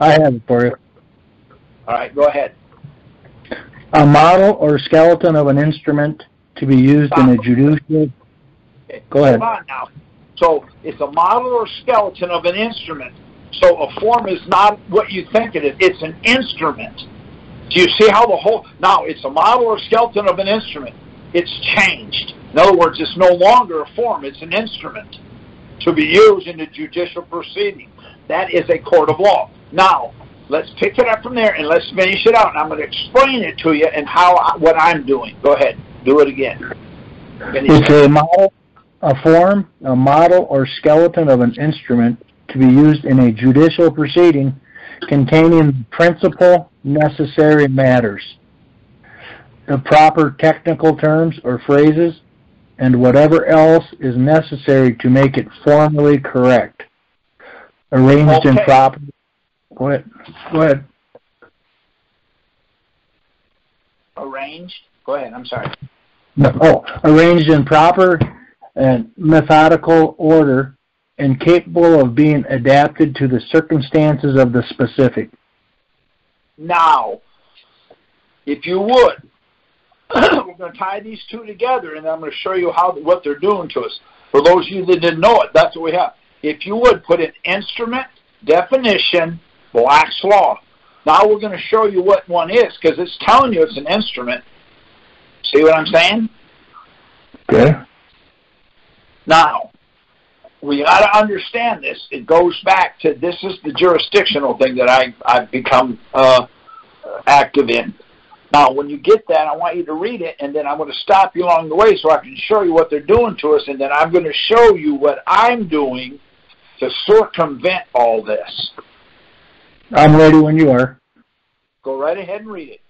I have it for you.
All right, go ahead.
A model or skeleton of an instrument to be used in a judicial. Go ahead.
Come on now. So it's a model or skeleton of an instrument. So a form is not what you think it is. It's an instrument. Do you see how the whole now it's a model or skeleton of an instrument? It's changed. In other words, it's no longer a form, it's an instrument to be used in a judicial proceeding. That is a court of law. Now, let's pick it up from there and let's finish it out. And I'm going to explain it to you and how I, what I'm doing. Go ahead, do it again. Finish
It's
it.
a model, a form, a model or skeleton of an instrument to be used in a judicial proceeding containing principal necessary matters, the proper technical terms or phrases, and whatever else is necessary to make it formally correct. Arranged in proper. Go ahead. Go ahead.
Arranged. Go ahead. I'm sorry.
No, oh, arranged in proper and methodical order and capable of being adapted to the circumstances of the specific.
Now, if you would, we're going to tie these two together, and I'm going to show you how what they're doing to us. For those of you that didn't know it, that's what we have. If you would put an instrument definition, Black's law. Now we're going to show you what one is because it's telling you it's an instrument. See what I'm saying?
Okay.
Now, we got to understand this. It goes back to this is the jurisdictional thing that I I've become uh, active in. Now, when you get that, I want you to read it, and then I'm going to stop you along the way so I can show you what they're doing to us, and then I'm going to show you what I'm doing to circumvent all this.
I'm ready when you are.
Go right ahead and read it.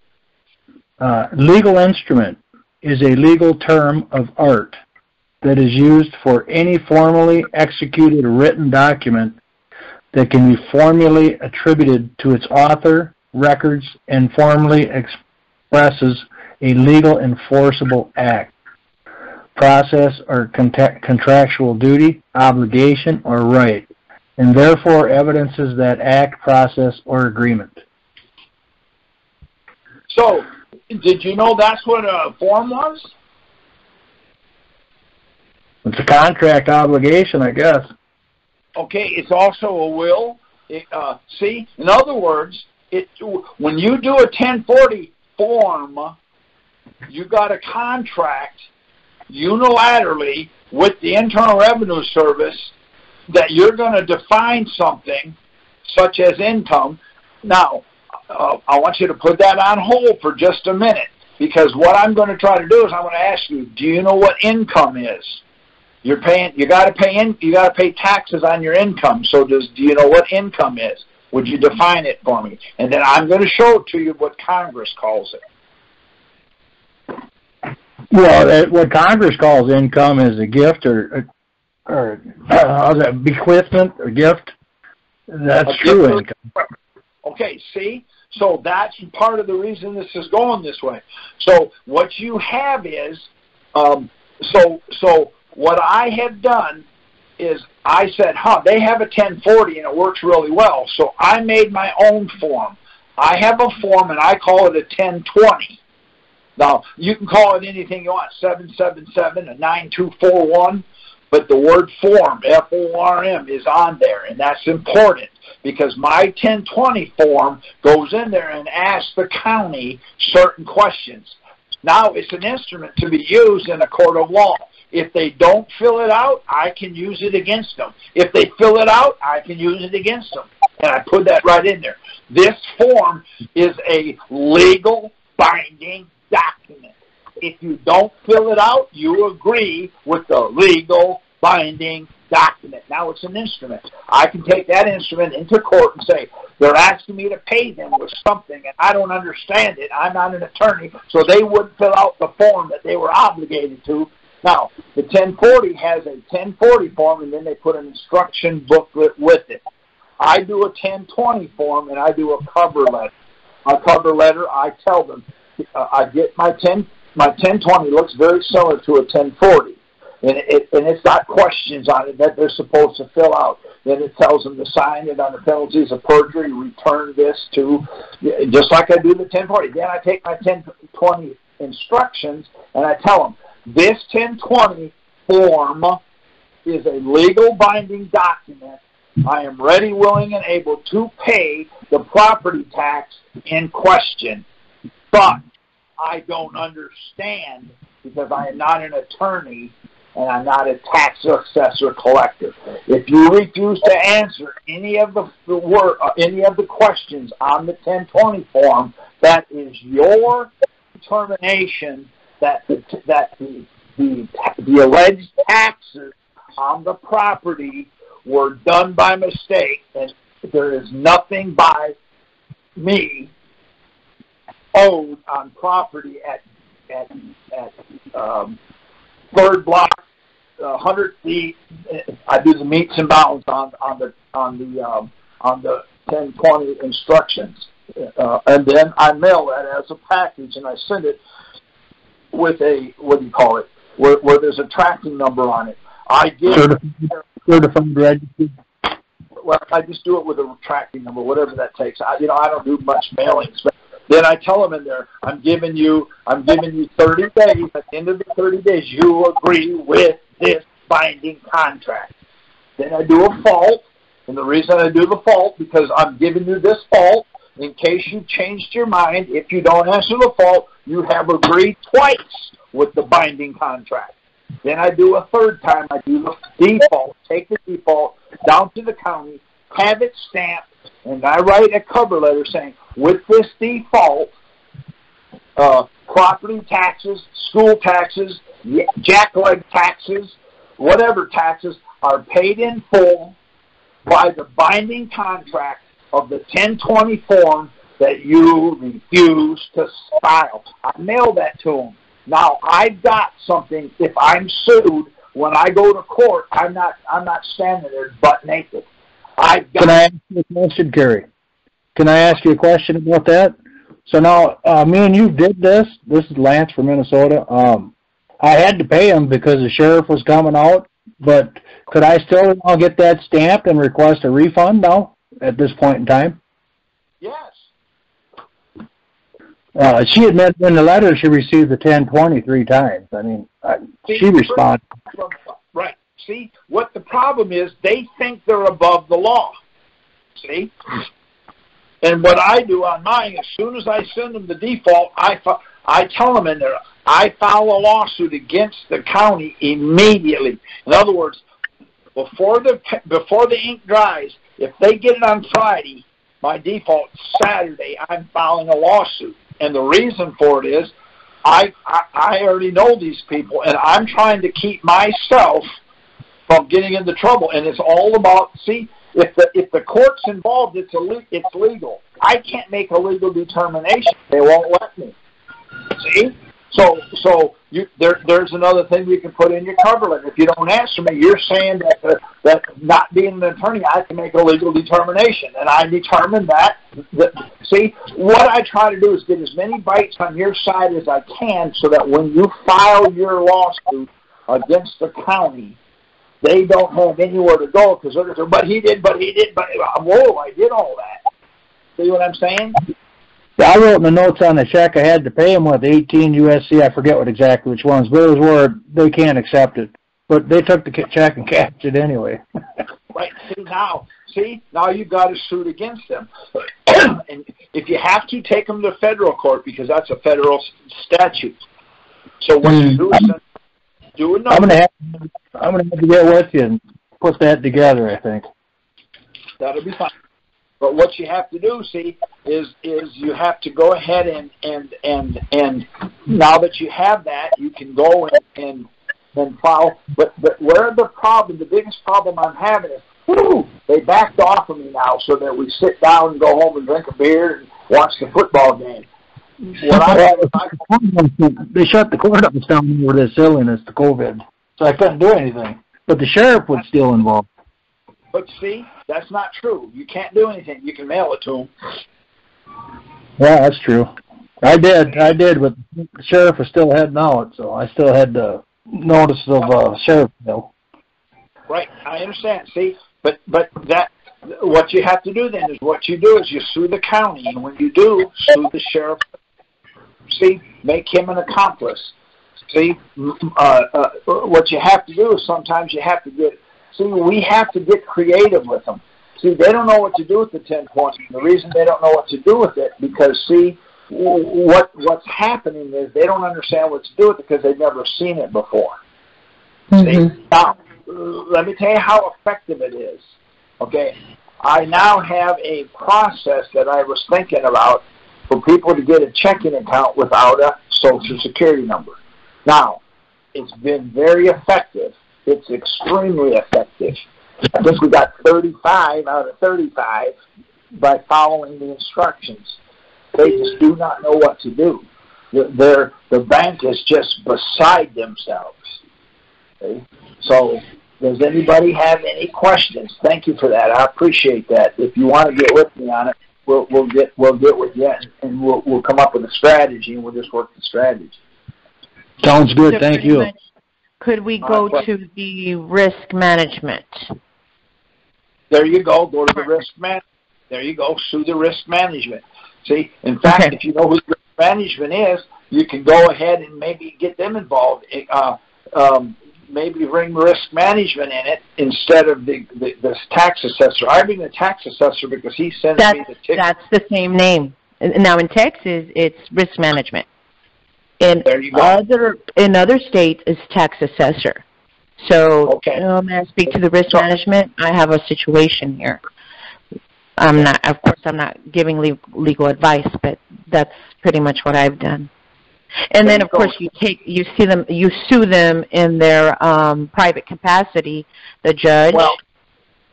Uh, legal instrument is a legal term of art that is used for any formally executed written document that can be formally attributed to its author, records, and formally expresses a legal enforceable act, process, or contractual duty, obligation, or right, and therefore evidences that act, process, or agreement.
So, did you know that's what a form was?
It's a contract obligation, I guess.
Okay, it's also a will. It, uh, see, in other words, it when you do a 1040 form, you got a contract unilaterally with the Internal Revenue Service that you're going to define something such as income. Now, uh, I want you to put that on hold for just a minute because what I'm going to try to do is I'm going to ask you, do you know what income is? You're paying. You got to pay in. You got to pay taxes on your income. So does do you know what income is? Would you define it for me? And then I'm going to show it to you what Congress calls it.
Well, that, what Congress calls income is a gift or, or uh, that, bequestment or gift. That's
A
true
gift
income.
Okay, see? So that's part of the reason this is going this way. So what you have is, um, so so what I have done is I said, huh, they have a 1040 and it works really well. So I made my own form. I have a form and I call it a 1020. Now, you can call it anything you want, 777, a 9241, but the word form, F-O-R-M, is on there, and that's important because my 1020 form goes in there and asks the county certain questions. Now, it's an instrument to be used in a court of law. If they don't fill it out, I can use it against them. If they fill it out, I can use it against them. And I put that right in there. This form is a legal binding document. If you don't fill it out, you agree with the legal binding document. Now it's an instrument. I can take that instrument into court and say, they're asking me to pay them with something and I don't understand it. I'm not an attorney, so they wouldn't fill out the form that they were obligated to. Now, the 1040 has a 1040 form and then they put an instruction booklet with it. I do a 1020 form and I do a cover letter. My cover letter, I tell them, uh, I get my 10, my 1020 looks very similar to a 1040 and it and it's got questions on it that they're supposed to fill out. Then it tells them to sign it on the penalties of perjury, return this to, just like I do the 1040. Then I take my 1020 instructions and I tell them this 1020 form is a legal binding document. I am ready, willing, and able to pay the property tax in question, but I don't understand because I am not an attorney and I'm not a tax assessor collector. If you refuse to answer any of the, the uh, any of the questions on the 1020 form, that is your determination that the, that the, the, the alleged taxes on the property were done by mistake, and there is nothing by me owed on property at at at um, third block, uh, hundred feet. I do the metes and bounds on on the on the um, on the ten twenty instructions, uh, and then I mail that as a package, and I send it with a what do you call it? Where, where there's a tracking number on it. I give
certified registered.
Well, I just do it with a tracking number, whatever that takes. I, you know, I don't do much mailings, but then I tell them in there, I'm giving you, I'm giving you 30 days. At the end of the 30 days, you agree with this binding contract. Then I do a fault, and the reason I do the fault because I'm giving you this fault in case you changed your mind. If you don't answer the fault, you have agreed twice with the binding contract. Then I do a third time. I do the default, take the default down to the county, have it stamped, and I write a cover letter saying, with this default, uh, property taxes, school taxes, jackleg taxes, whatever taxes are paid in full by the binding contract of the 1020 form that you refuse to file. I mail that to them. Now I've got something. If I'm sued when I go to court, I'm not. I'm not standing there butt naked. I've got.
Can I ask you a question, Gary? Can I ask you a question about that? So now, uh, me and you did this. This is Lance from Minnesota. Um, I had to pay him because the sheriff was coming out, but could I still get that stamped and request a refund now at this point in time?
Yes.
Uh, she admitted in the letter she received the ten twenty three times. I mean, I, she responded.
Right. See, what the problem is, they think they're above the law. See? And what I do on mine, as soon as I send them the default, I I tell them in there, I file a lawsuit against the county immediately. In other words, before the before the ink dries, if they get it on Friday, my default Saturday, I'm filing a lawsuit. And the reason for it is I, I I already know these people, and I'm trying to keep myself from getting into trouble. And it's all about see if the if the court's involved, it's ille- it's legal. I can't make a legal determination. They won't let me. See. So, so you, there, there's another thing you can put in your cover letter. If you don't answer me, you're saying that uh, that not being an attorney, I can make a legal determination, and I determine that. that. See, what I try to do is get as many bites on your side as I can, so that when you file your lawsuit against the county, they don't have anywhere to go because they're, but he did, but he did, but whoa, I did all that. See what I'm saying?
I wrote in the notes on the check I had to pay him with 18 USC. I forget what exactly which ones, but it was where they can't accept it. But they took the check and cashed it anyway.
right. See now, see now you've got a suit against them, and if you have to take them to federal court because that's a federal statute. So what mm. you do is send, do a
I'm gonna have I'm gonna have to get with you and put that together. I think
that'll be fine. But what you have to do, see, is is you have to go ahead and and and and now that you have that, you can go and and, and file. But but where the problem, the biggest problem I'm having is, whoo, they backed off of me now, so that we sit down and go home and drink a beer and watch the football game.
What I have is I, they shut the courthouse down over this silliness, the COVID, so I couldn't do anything. But the sheriff was still involved.
But see, that's not true. You can't do anything. You can mail it to them.
Yeah, that's true. I did, I did, but the sheriff was still heading out, so I still had the notice of uh, sheriff bill.
Right, I understand. See, but but that what you have to do then is what you do is you sue the county, and when you do, sue the sheriff. See, make him an accomplice. See, uh, uh, what you have to do is sometimes you have to get. See, we have to get creative with them. See, they don't know what to do with the 1020. The reason they don't know what to do with it because see, what what's happening is they don't understand what to do with it because they've never seen it before.
Mm-hmm.
See, now let me tell you how effective it is. Okay, I now have a process that I was thinking about for people to get a checking account without a social security number. Now, it's been very effective. It's extremely effective. I think we got 35 out of 35 by following the instructions. They just do not know what to do. They're, the bank is just beside themselves. Okay? So, does anybody have any questions? Thank you for that. I appreciate that. If you want to get with me on it, we'll we'll get we'll get with you and, and we'll we'll come up with a strategy and we'll just work the strategy.
Sounds good.
So
Thank you.
much, Could we go
right,
to the risk management?
There you go. Go to the risk man. There you go. Sue the risk management. See, in fact,
Okay.
if you know who risk management is, you can go ahead and maybe get them involved. Uh, um, maybe bring risk management in it instead of the, the the tax assessor. I bring the tax assessor because he sends
That's
me the ticket.
that's the same name. And Now in Texas, it's risk management. In
There you go.
other in other states, it's tax assessor. So,
Okay.
may I speak to the risk
So-
management? I have a situation here. I'm not, of course, I'm not giving le- legal advice, but that's pretty much what I've done. And then, of course, you take, you see them, you sue them in their um, private capacity, the judge.
Well,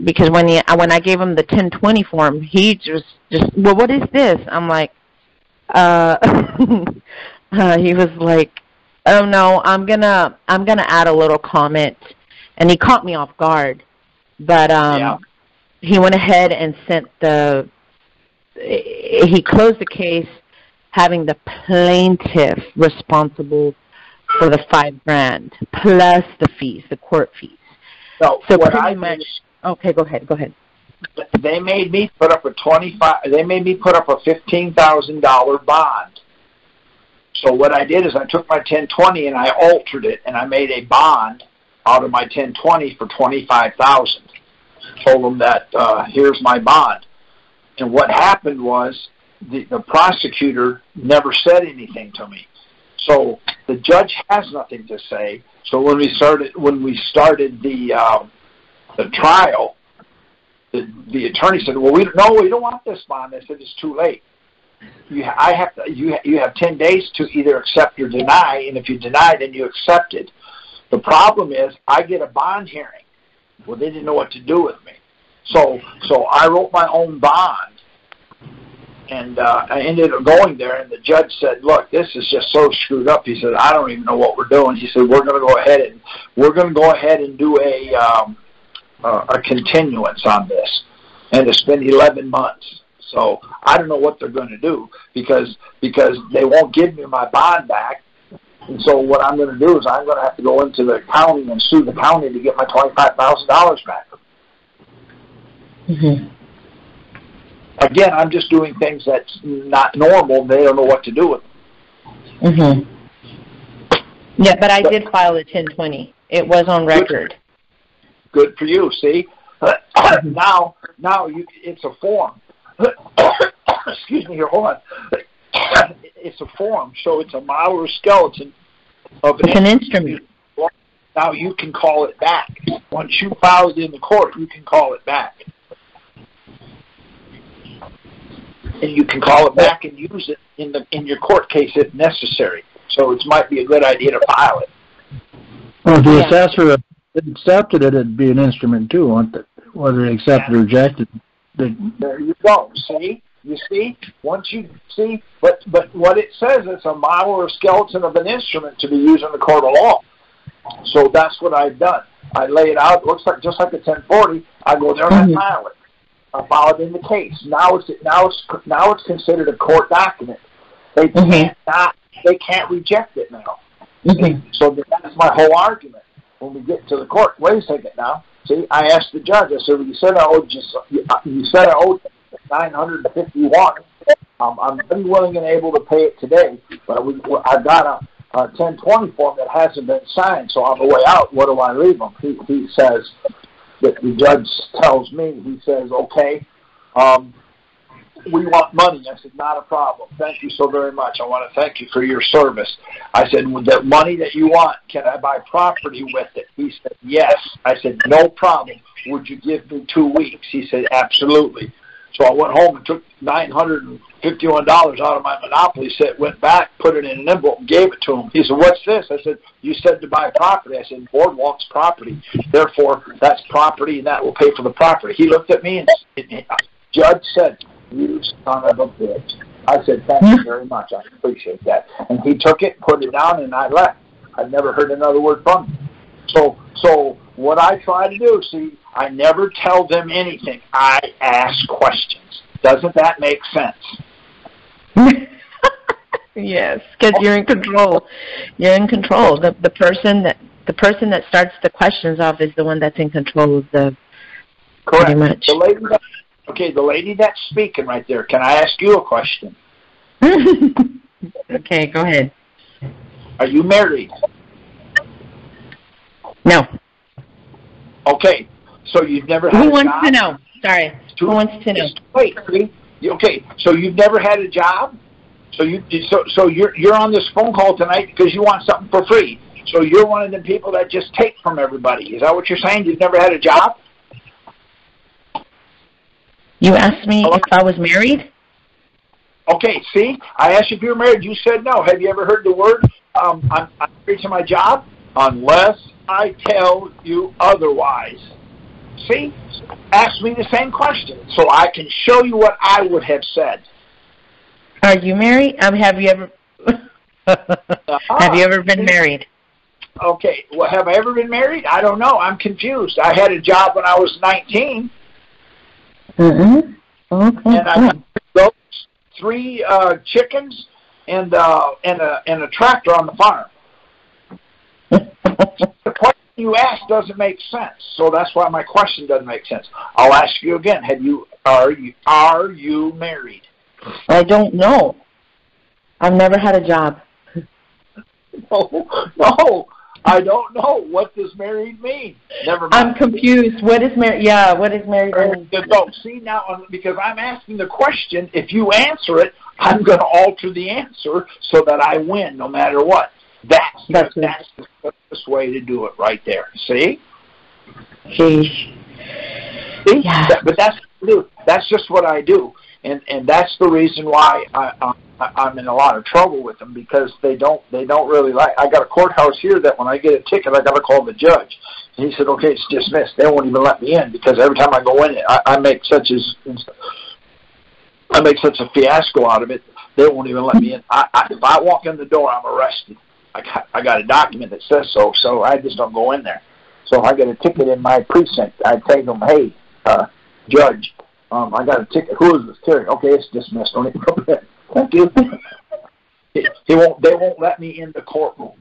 because when he, when I gave him the 1020 form, he just, just, well, what is this? I'm like, uh, uh, he was like, oh no, I'm gonna, I'm gonna add a little comment, and he caught me off guard, but um,
Yeah.
he went ahead and sent the, he closed the case, having the plaintiff responsible for the five grand plus the fees, the court fees. So
what
pretty
I did
much. Okay, go ahead. Go ahead.
they made me put up a twenty five. They made me put up a fifteen thousand dollar bond. So what I did is I took my ten twenty and I altered it and I made a bond out of my ten twenty for twenty five thousand. Told them that uh, here's my bond. And what happened was the, the prosecutor never said anything to me. So the judge has nothing to say. So when we started when we started the um, the trial, the, the attorney said, "Well, we no, we don't want this bond." I said, "It's too late. You, I have to, you, you have ten days to either accept or deny, and if you deny, then you accept it." The problem is, I get a bond hearing. Well, they didn't know what to do with me, so so I wrote my own bond, and uh, I ended up going there, and the judge said, "Look, this is just so screwed up." He said, "I don't even know what we're doing." He said, "We're going to go ahead and we're going to go ahead and do a." Um, uh, a continuance on this, and it's been 11 months. So I don't know what they're going to do because because they won't give me my bond back. And so what I'm going to do is I'm going to have to go into the county and sue the county to get my twenty-five thousand dollars back.
Mm-hmm.
Again, I'm just doing things that's not normal. They don't know what to do with. Them.
Mm-hmm.
Yeah, but I did file a 1020. It was on record.
Good for you. See, now now you it's a form. Excuse me here. Hold on. It's a form, so it's a model or skeleton of
It's an instrument.
Now you can call it back. Once you file it in the court, you can call it back. And you can call it back and use it in the in your court case if necessary. So it might be a good idea to file it.
Well, if the
Yeah.
assessor accepted it, it'd be an instrument too, wouldn't it? Whether they accepted or rejected. The,
There you go. See? You see? Once you see but but what it says it's a model or skeleton of an instrument to be used in the court of law. So that's what I've done. I lay it out. It looks like just like a 1040. I go there and mm-hmm. I file it. I file it in the case. Now it's now it's now it's considered a court document. They mm-hmm. can't not they can't reject it now. Mm-hmm. So that's my whole argument. When we get to the court, wait a second now. See, I asked the judge. I said, well, "You said I owed just you said I owed nine hundred and fifty-one. Um, I'm pretty willing and able to pay it today, but we, I got a, a 1020 form that hasn't been signed. So on the way out, what do I leave him? He, he says that the judge tells me. He says, "Okay, um, we want money. I said, not a problem. Thank you so very much. I want to thank you for your service. I said, with that money that you want, can I buy property with it? He said, yes. I said, no problem. Would you give me two weeks? He said, absolutely. So I went home and took nine hundred and fifty-one dollars out of my monopoly set, went back, put it in an envelope, and gave it to him. He said, "What's this?" I said, "You said to buy property." I said, "Boardwalk's property. Therefore, that's property, and that will pay for the property." He looked at me and, and judge said, you son of a bitch. I said, thank you very much. I appreciate that. And he took it, put it down, and I left. I've never heard another word from him. So, so what I try to do, see, I never tell them anything. I ask questions. Doesn't that make sense?
yes, because you're in control. You're in control. The the person that the person that starts the questions off is the one that's in control of the.
Correct.
Pretty much.
The lady that Okay, the lady that's speaking right there, can I ask you a question?
okay, go ahead.
Are you married?
No.
Okay, so you've never had
Who
a
wants to know? Sorry. Who wants to know?
Wait, okay, so you've never had a job? So you so so you're you're on this phone call tonight because you want something for free. So you're one of the people that just take from everybody. Is that what you're saying? You've never had a job?
You asked me if I was married?
Okay, see, I asked you if you were married. You said no. Have you ever heard the word, um, I'm, I'm married to my job? Unless I tell you otherwise. See? Ask me the same question so I can show you what I would have said.
Are you married? Um, have you ever uh-huh. have you ever been married?
Okay. Well, have I ever been married? I don't know. I'm confused. I had a job when I was 19.
Mm-hmm. Okay.
And I got three uh, chickens, and uh, and a and a tractor on the farm. the question you asked doesn't make sense, so that's why my question doesn't make sense. I'll ask you again: Have you are you are you married?
I don't know. I've never had a job.
no, no. I don't know. What does married mean? Never mind.
I'm confused. What is married? Yeah, what is married mean?
No, see now, uh, because I'm asking the question, if you answer it, I'm going to alter the answer so that I win no matter what. That's that's, that's the best way to do it right there. See?
See?
See? Yeah. But that's that's just what I do, and and that's the reason why I, I I'm in a lot of trouble with them because they don't they don't really like. I got a courthouse here that when I get a ticket, I got to call the judge. And he said, "Okay, it's dismissed." They won't even let me in because every time I go in, I, I make such as I make such a fiasco out of it. They won't even let me in. I, I, if I walk in the door, I'm arrested. I got I got a document that says so, so I just don't go in there. So if I get a ticket in my precinct. I tell them, "Hey, uh, judge, um, I got a ticket. Who is this ticket? Okay, it's dismissed. Don't even come in." Thank you. won't. They won't let me in the courtroom.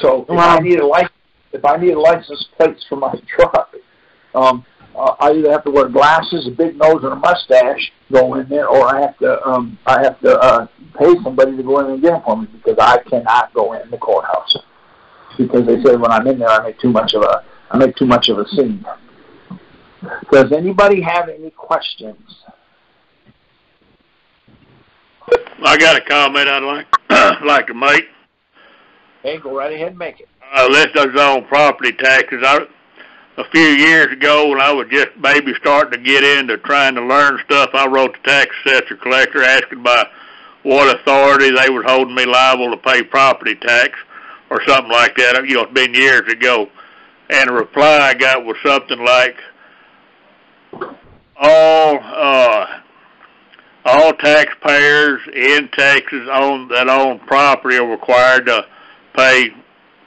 So if wow. I need a license, if I need a license plates for my truck, um, uh, I either have to wear glasses, a big nose, and a mustache go in there, or I have to um, I have to uh, pay somebody to go in and get them for me because I cannot go in the courthouse because they say when I'm in there I make too much of a I make too much of a scene. Does anybody have any questions?
I got a comment I'd like like to make.
Hey, go right ahead and make it.
Uh, let's on property taxes. I, a few years ago, when I was just maybe starting to get into trying to learn stuff, I wrote the tax assessor collector asking by what authority they was holding me liable to pay property tax or something like that. You know, it's been years ago. And the reply I got was something like, all uh, all taxpayers in Texas own that own property are required to pay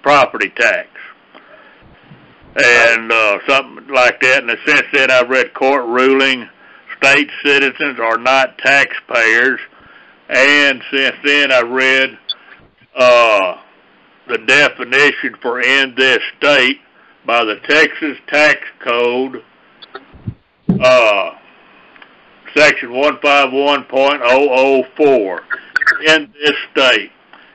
property tax. and uh, something like that. And since then, I've read court ruling, state citizens are not taxpayers, and since then, I've read uh, the definition for in this state by the Texas Tax Code, uh, section 151.004. In this state.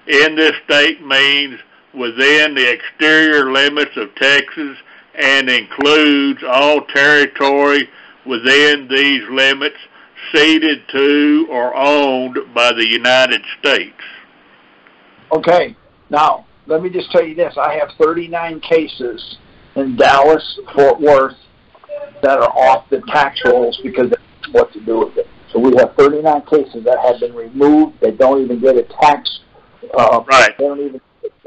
In this state means within the exterior limits of Texas and includes all territory within these limits ceded to or owned by the United States.
Okay, now let me just tell you this. I have 39 cases in Dallas, Fort Worth that are off the tax rolls because what to do with it. So we have 39 cases that have been removed. They don't even get a tax. Uh,
Right.
They don't even.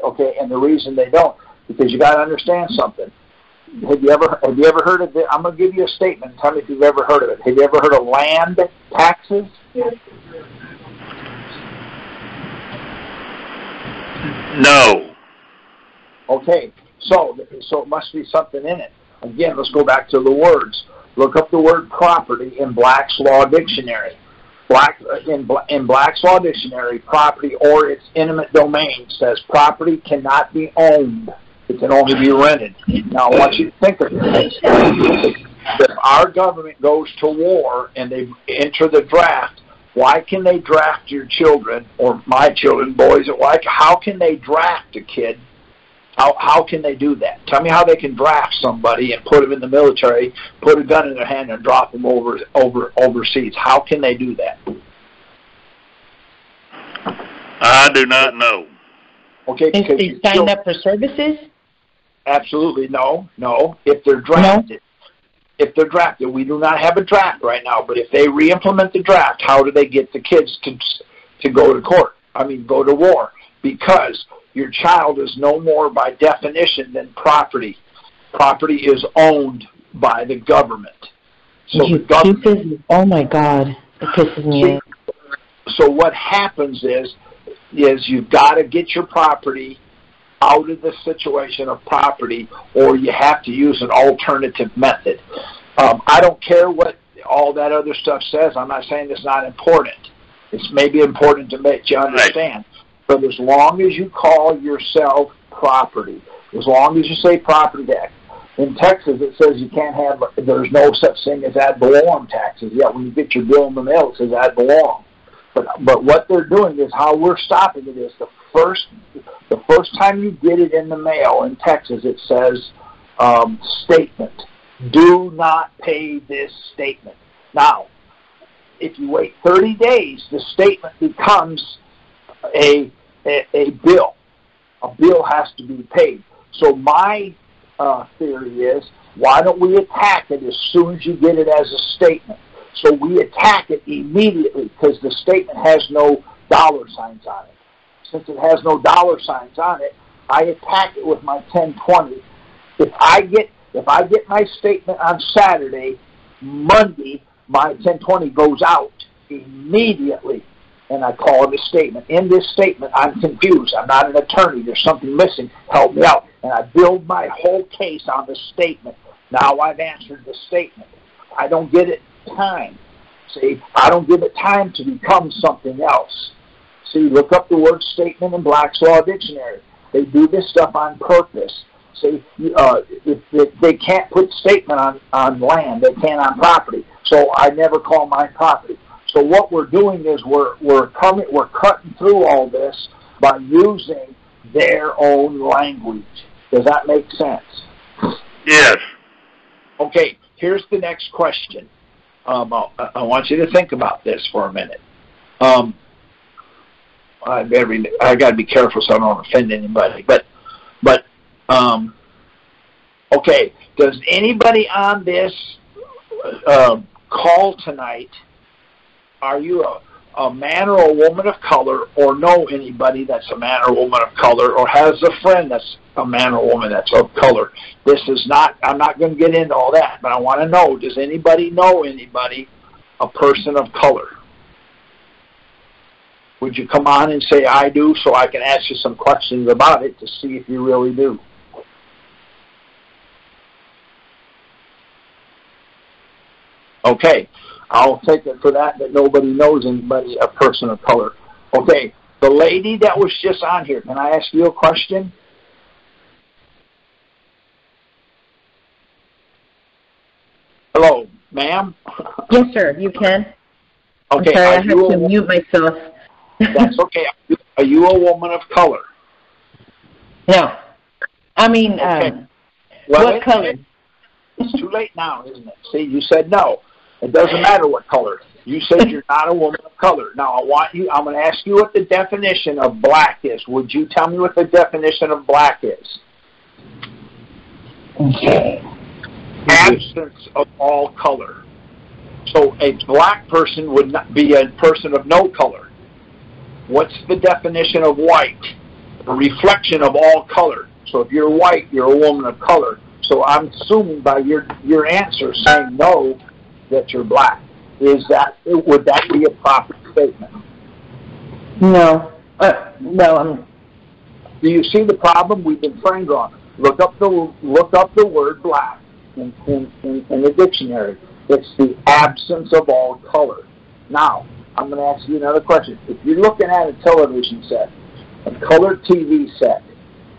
Okay, and the reason they don't because you got to understand something. Have you ever have you ever heard of it? I'm going to give you a statement. Tell me if you've ever heard of it. Have you ever heard of land taxes?
No.
Okay, so so it must be something in it. Again, let's go back to the words. Look up the word property in Black's Law Dictionary. Black uh, in in Black's Law Dictionary, property or its eminent domain says property cannot be owned; it can only be rented. Now, I want you to think of this: if our government goes to war and they enter the draft, why can they draft your children or my children, boys? Why? How can they draft a kid how how can they do that? Tell me how they can draft somebody and put them in the military, put a gun in their hand, and drop them over over overseas. How can they do that?
I do not know.
Okay,
If
because
they
you
signed up for services?
absolutely no, no. If they're drafted, if they're drafted, we do not have a draft right now. But if they re-implement the draft, how do they get the kids to to go to court? I mean, go to war because your child is no more by definition than property. Property is owned by the government. So
you
the government
pisses, oh my god, it pisses me off.
so what happens is is you've got to get your property out of the situation of property or you have to use an alternative method. Um, I don't care what all that other stuff says. I'm not saying it's not important. It's maybe important to make you understand. But as long as you call yourself property, as long as you say property tax, in Texas it says you can't have, there's no such thing as ad valorem taxes. Yet when you get your bill in the mail, it says ad valorem. But but what they're doing is how we're stopping it is the first the first time you get it in the mail in Texas, it says um, statement. Do not pay this statement. Now, if you wait 30 days, the statement becomes a, a, a bill. A bill has to be paid. So my uh, theory is, why don't we attack it as soon as you get it as a statement? So we attack it immediately because the statement has no dollar signs on it. Since it has no dollar signs on it, I attack it with my 1020. If I get if I get my statement on Saturday, Monday my 1020 goes out immediately and I call it a statement. In this statement, I'm confused. I'm not an attorney. There's something missing. Help me out. And I build my whole case on the statement. Now I've answered the statement. I don't give it time. See, I don't give it time to become something else. See, look up the word statement in Black's Law Dictionary. They do this stuff on purpose. See, uh, if, they can't put statement on, on land, they can on property. So I never call mine property. So what we're doing is we're we're coming we're cutting through all this by using their own language. Does that make sense?
Yes.
Okay, here's the next question. Um, I, I want you to think about this for a minute. Um, I be, I got to be careful so I don't offend anybody. But but um, okay, does anybody on this uh, call tonight? are you a, a man or a woman of color or know anybody that's a man or woman of color or has a friend that's a man or woman that's of color. This is not, I'm not going to get into all that, but I want to know, does anybody know anybody, a person of color? Would you come on and say, I do, so I can ask you some questions about it to see if you really do? Okay, I'll take it for that that nobody knows anybody a person of color. Okay, the lady that was just on here, can I ask you a question? Hello, ma'am?
Yes, sir. You can.
Okay,
I'm sorry, I have to
wo-
mute myself.
That's okay. Are you- a woman of color?
no. I mean,
Okay.
um,
Well,
what color?
It's too late now, isn't it? See, you said no. It doesn't matter what color. You said you're not a woman of color. Now, I want you. I'm going to ask you what the definition of black is. Would you tell me what the definition of black is?
Okay.
Absence of all color. So, a black person would not be a person of no color. What's the definition of white? A reflection of all color. So, if you're white, you're a woman of color. So, I'm assuming by your your answer saying no that you're black. Is that would that be a proper statement?
No. Uh, no, I'm.
Do you see the problem? We've been framed on. Look up the look up the word black in, in, in, in the dictionary. It's the absence of all color. Now, I'm going to ask you another question. If you're looking at a television set, a colored TV set,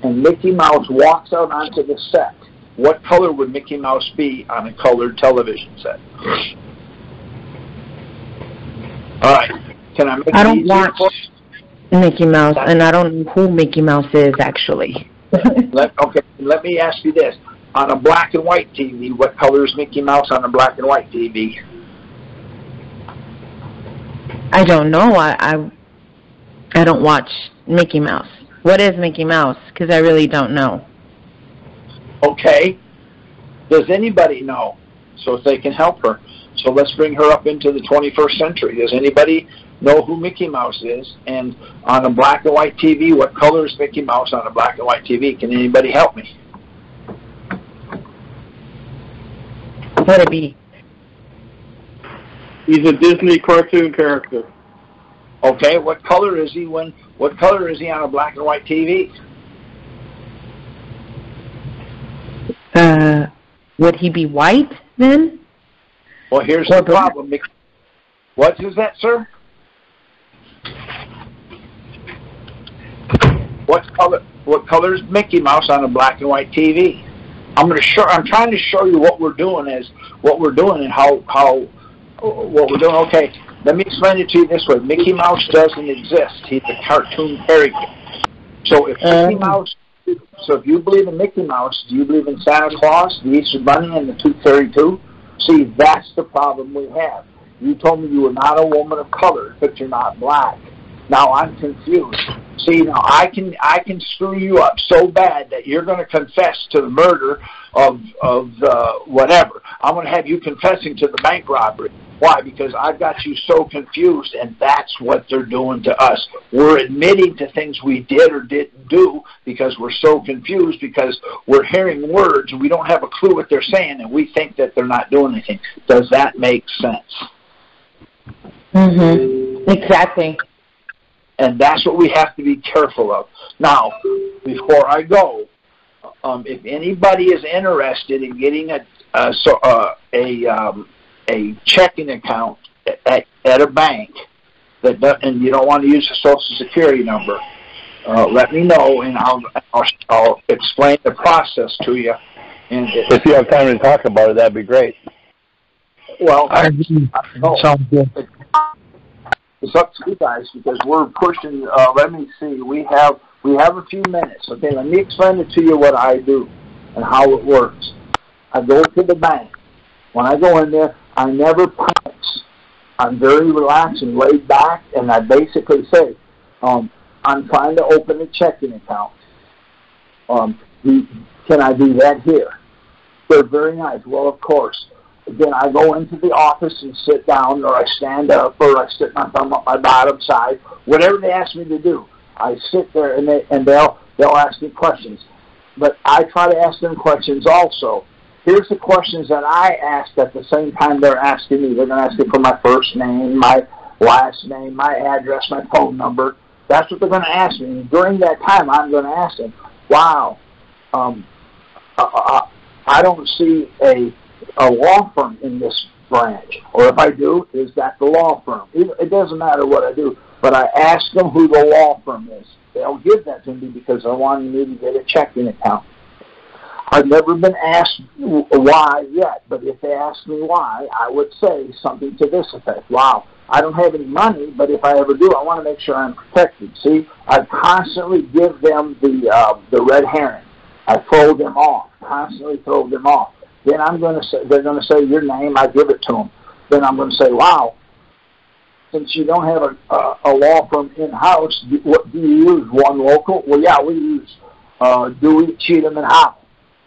and Mickey Mouse walks out onto the set, what color would Mickey Mouse be on a colored television set? All right. Can I make
I don't watch? Mickey Mouse, and I don't know who Mickey Mouse is actually.
Let, okay, let me ask you this. On a black and white TV, what color is Mickey Mouse on a black and white TV?
I don't know. I, I I don't watch Mickey Mouse. What is Mickey Mouse? Because I really don't know.
Okay. Does anybody know? So if they can help her. So let's bring her up into the 21st century. Does anybody know who Mickey Mouse is? And on a black and white TV, what color is Mickey Mouse on a black and white TV? Can anybody help me?
What it be?
He's a Disney cartoon character.
Okay, what color is he when what color is he on a black and white TV?
Uh, would he be white then?
Well, here's
Or
the problem. What is that, sir? What color? What color is Mickey Mouse on a black and white TV? I'm going to show. I'm trying to show you what we're doing is what we're doing and how how what we're doing. Okay, let me explain it to you this way. Mickey Mouse doesn't exist. He's a cartoon character. So if Mickey
Um.
Mouse, so if you believe in Mickey Mouse, do you believe in Santa Claus, the Easter Bunny, and the Tooth Fairy too? See, that's the problem we have. You told me you were not a woman of color, but you're not black. Now I'm confused. See, now I can I can screw you up so bad that you're going to confess to the murder of of uh, whatever. I'm going to have you confessing to the bank robbery. Why? Because I've got you so confused, and that's what they're doing to us. We're admitting to things we did or didn't do because we're so confused because we're hearing words and we don't have a clue what they're saying, and we think that they're not doing anything. Does that make sense?
Mm-hmm. Exactly.
and that's what we have to be careful of. Now, before I go, um, if anybody is interested in getting a a, so, uh, a um, a checking account at, at a bank that and you don't want to use a social security number, uh, let me know and I'll, I'll I'll explain the process to you. And it,
If you have time to talk about it, that'd be great.
well,
I.
I know.
Sounds good.
it's up to you guys because we're pushing. Uh, let me see. We have we have a few minutes. Okay, let me explain it to you what I do and how it works. I go to the bank. When I go in there, I never panic. I'm very relaxed and laid back, and I basically say, um, "I'm trying to open a checking account. Um, can I do that here?" They're very nice. Well, of course. Then I go into the office and sit down, or I stand up, or I sit my thumb up my bottom side, whatever they ask me to do. I sit there and they and they'll they'll ask me questions, but I try to ask them questions also. Here's the questions that I ask at the same time they're asking me. They're going to ask me for my first name, my last name, my address, my phone number. That's what they're going to ask me. And during that time, I'm going to ask them, "Wow, um, uh, uh, I don't see a a law firm in this branch? Or if I do, is that the law firm? It doesn't matter what I do, but I ask them who the law firm is. They'll give that to me because I want me to get a checking account. I've never been asked why yet, but if they ask me why, I would say something to this effect. Wow, I don't have any money, but if I ever do, I want to make sure I'm protected. See, I constantly give them the uh, the red herring. I throw them off, constantly throw them off. Then I'm going to say, they're going to say your name. I give it to them. Then I'm going to say, wow, since you don't have a, a, a law firm in house, do, what do you use? One local? Well, yeah, we use uh, Dewey, Cheatham, and Howe.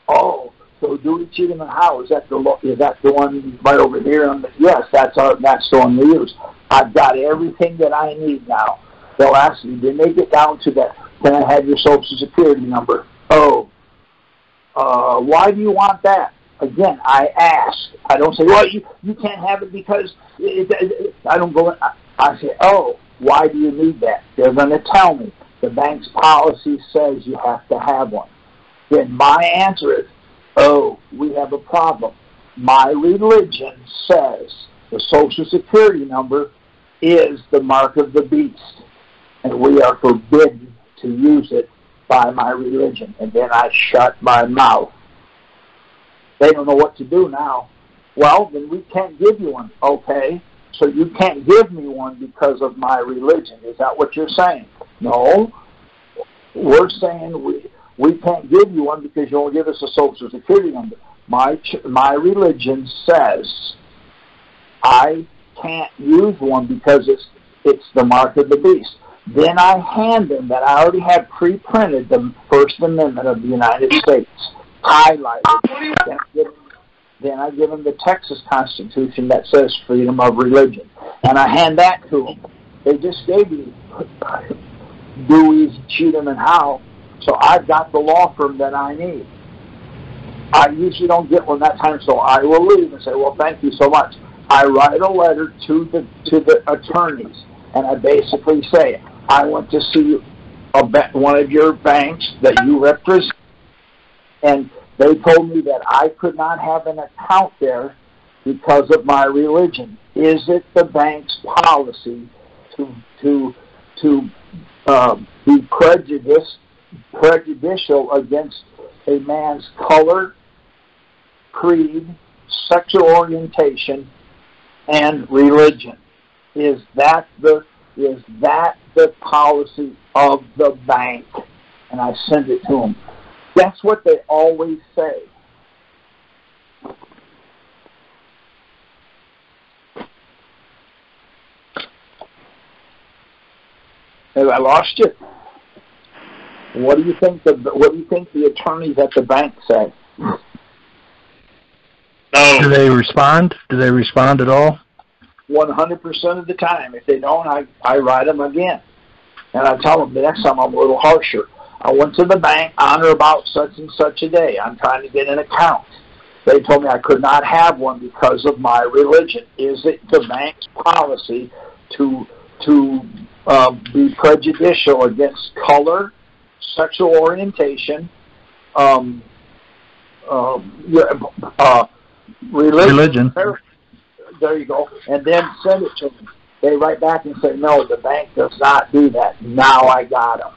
Oh, so Dewey, Cheatham, and Howe is that the is that the one right over here? The, yes, that's our that's the one we use. I've got everything that I need now. They'll ask me, then they get down to that. Can I have your social security number? Oh, uh, why do you want that? Again, I ask. I don't say, well, you you can't have it because it, it, it, I don't go. I, I say, oh, why do you need that? They're going to tell me. The bank's policy says you have to have one. Then my answer is, oh, we have a problem. My religion says the social security number is the mark of the beast, and we are forbidden to use it by my religion. And then I shut my mouth. They don't know what to do now. Well, then we can't give you one. Okay, so you can't give me one because of my religion. Is that what you're saying? No. We're saying we we can't give you one because you won't give us a social security number. My my religion says I can't use one because it's it's the mark of the beast. Then I hand them that I already have pre-printed the First Amendment of the United States, highlighted. Then I, give, then I give them the Texas Constitution that says freedom of religion, and I hand that to them. They just gave me Dewey's, Cheatham, and Howe, so I've got the law firm that I need. I usually don't get one that time, so I will leave and say, "Well, thank you so much." I write a letter to the to the attorneys, and I basically say, I went to see a, one of your banks that you represent, and they told me that I could not have an account there because of my religion. Is it the bank's policy to to to uh, be prejudiced prejudicial against a man's color, creed, sexual orientation, and religion? Is that the is that the policy of the bank? And I send it to them. That's what they always say. Have I lost you? What do you think the What do you think the attorneys at the bank say?
No.
Do they respond? Do they respond at all?
100% of the time. If they don't, I, I write them again. And I tell them the next time I'm a little harsher. I went to the bank on or about such and such a day. I'm trying to get an account. They told me I could not have one because of my religion. Is it the bank's policy to to uh, be prejudicial against color, sexual orientation, um, uh, uh, religion,
religion
there you go, and then send it to them. They write back and say, no, the bank does not do that. Now I got them.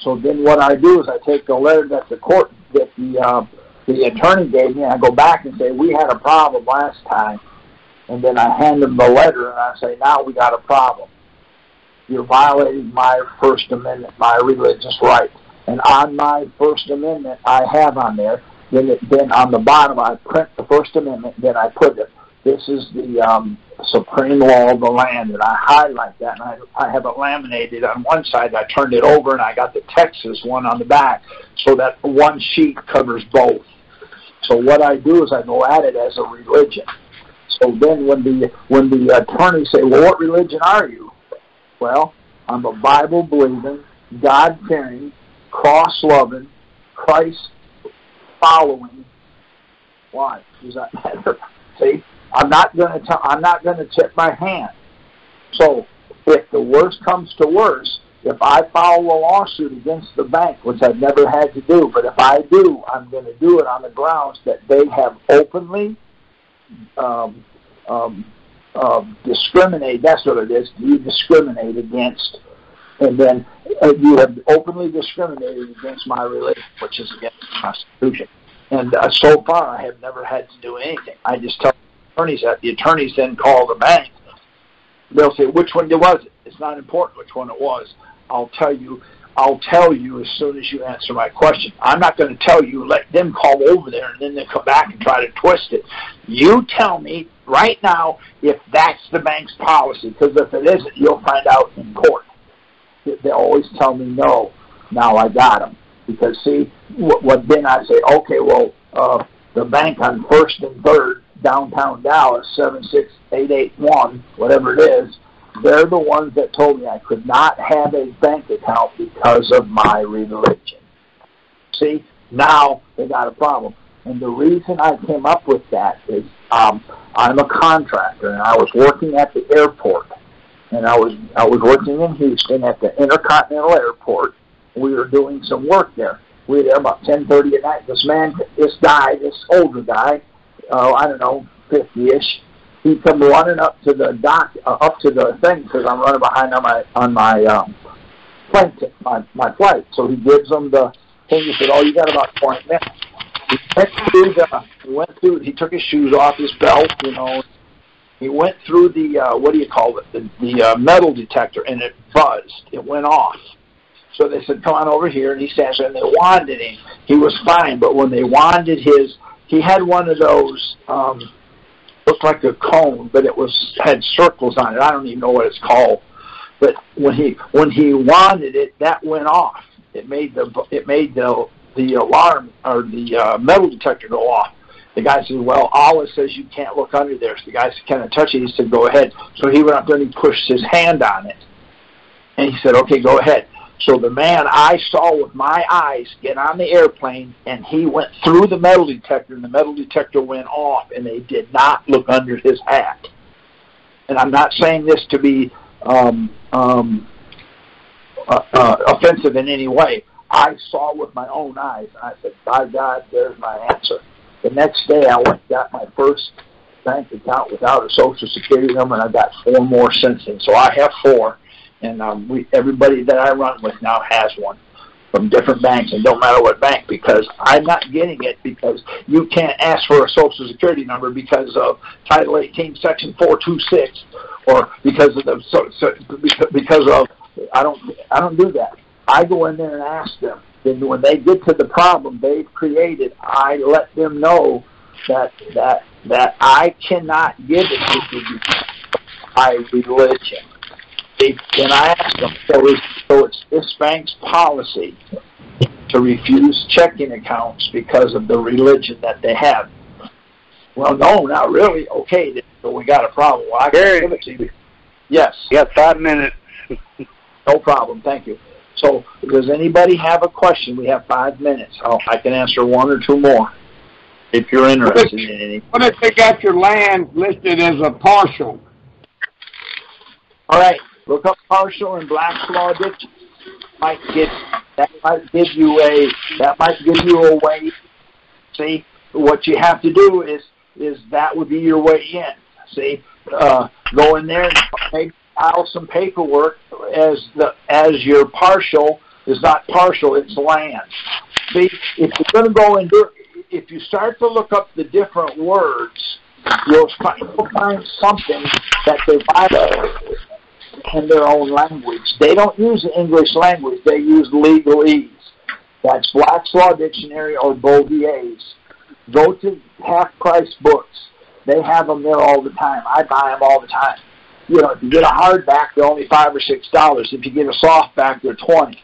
So then what I do is I take the letter that the court, that the uh, the attorney gave me, and I go back and say, we had a problem last time. And then I hand them the letter and I say, now we got a problem. You're violating my First Amendment, my religious right. And on my First Amendment, I have on there, then, it, then on the bottom, I print the First Amendment, then I put it this is the um, supreme law of the land, and I highlight that, and I, I have it laminated on one side. I turned it over, and I got the Texas one on the back, so that one sheet covers both. So what I do is I go at it as a religion. So then, when the when the attorneys say, "Well, what religion are you?" Well, I'm a Bible believing, God fearing, cross loving, Christ following. Why? Does that matter? See, I'm not going to. I'm not going to tip my hand. So, if the worst comes to worst, if I file a lawsuit against the bank, which I've never had to do, but if I do, I'm going to do it on the grounds that they have openly um, um, uh, discriminate. That's what it is. You discriminate against, and then uh, you have openly discriminated against my religion, which is against the Constitution. And uh, so far, I have never had to do anything. I just tell the attorneys that. The attorneys then call the bank. They'll say, "Which one was it?" It's not important which one it was. I'll tell you. I'll tell you as soon as you answer my question. I'm not going to tell you. Let them call over there and then they come back and try to twist it. You tell me right now if that's the bank's policy, because if it isn't, you'll find out in court. They always tell me no. Now I got them because see what, what then I say. Okay, well uh, the bank on First and Third downtown Dallas seven six eight eight one whatever it is. They're the ones that told me I could not have a bank account because of my religion. See, now they got a problem. And the reason I came up with that is um, I'm a contractor, and I was working at the airport, and I was I was working in Houston at the Intercontinental Airport. We were doing some work there. We were there about ten thirty at night. This man, this guy, this older guy, uh, I don't know, fifty-ish, he come running up to the dock, uh, up to the thing because I'm running behind on my on my um, plane, t- my my flight. So he gives them the thing. He said, "Oh, you got about twenty minutes." He went through he went through, he took his shoes off his belt, you know. He went through the, uh, what do you call it, the, the uh, metal detector, and it buzzed. It went off. So they said, come on over here, and he stands there, and they wanded him. He was fine, but when they wanded his, he had one of those, um, looked like a cone, but it was, had circles on it. I don't even know what it's called. But when he, when he wanded it, that went off. It made the, it made the, the alarm or the uh, metal detector go off. The guy said, "Well, Allah says you can't look under there." So the guy said, "Can I touch it?" He said, "Go ahead." So he went up there and he pushed his hand on it, and he said, "Okay, go ahead." So the man I saw with my eyes get on the airplane, and he went through the metal detector, and the metal detector went off, and they did not look under his hat. And I'm not saying this to be um, um, uh, uh, offensive in any way. I saw with my own eyes. And I said, by God, there's my answer. The next day I went and got my first bank account without a social security number and I got four more since then. So I have four and um, we everybody that I run with now has one from different banks and don't matter what bank because I'm not getting it because you can't ask for a social security number because of Title 18 Section 426 or because of the so, so because of I don't I don't do that. I go in there and ask them. Then when they get to the problem they've created, I let them know that that that I cannot give it to you by religion. Then I ask them, so, is, so it's this bank's policy to refuse checking accounts because of the religion that they have. Well, no, not really. Okay, so we got a problem. Well, I can give it to you. Yes.
You got five minutes.
no problem. Thank you. So, does anybody have a question? We have five minutes. I'll, I can answer one or two more if you're interested
what if,
in any.
What if they got your land listed as a partial?
All right, look up partial in Black's Law Dictionary. Might get that might give you a that might give you a way. See, what you have to do is is that would be your way in. See, uh, go in there and maybe file some paperwork as the as your partial is not partial, it's land. See, if you're going to go and if you start to look up the different words, you'll find, you'll find something that they violate in their own language. They don't use the English language; they use legalese. That's Black's Law Dictionary or Bouvier's. Go to half price books. They have them there all the time. I buy them all the time you know, if you get a hardback, they're only five or six dollars. If you get a softback, they're twenty.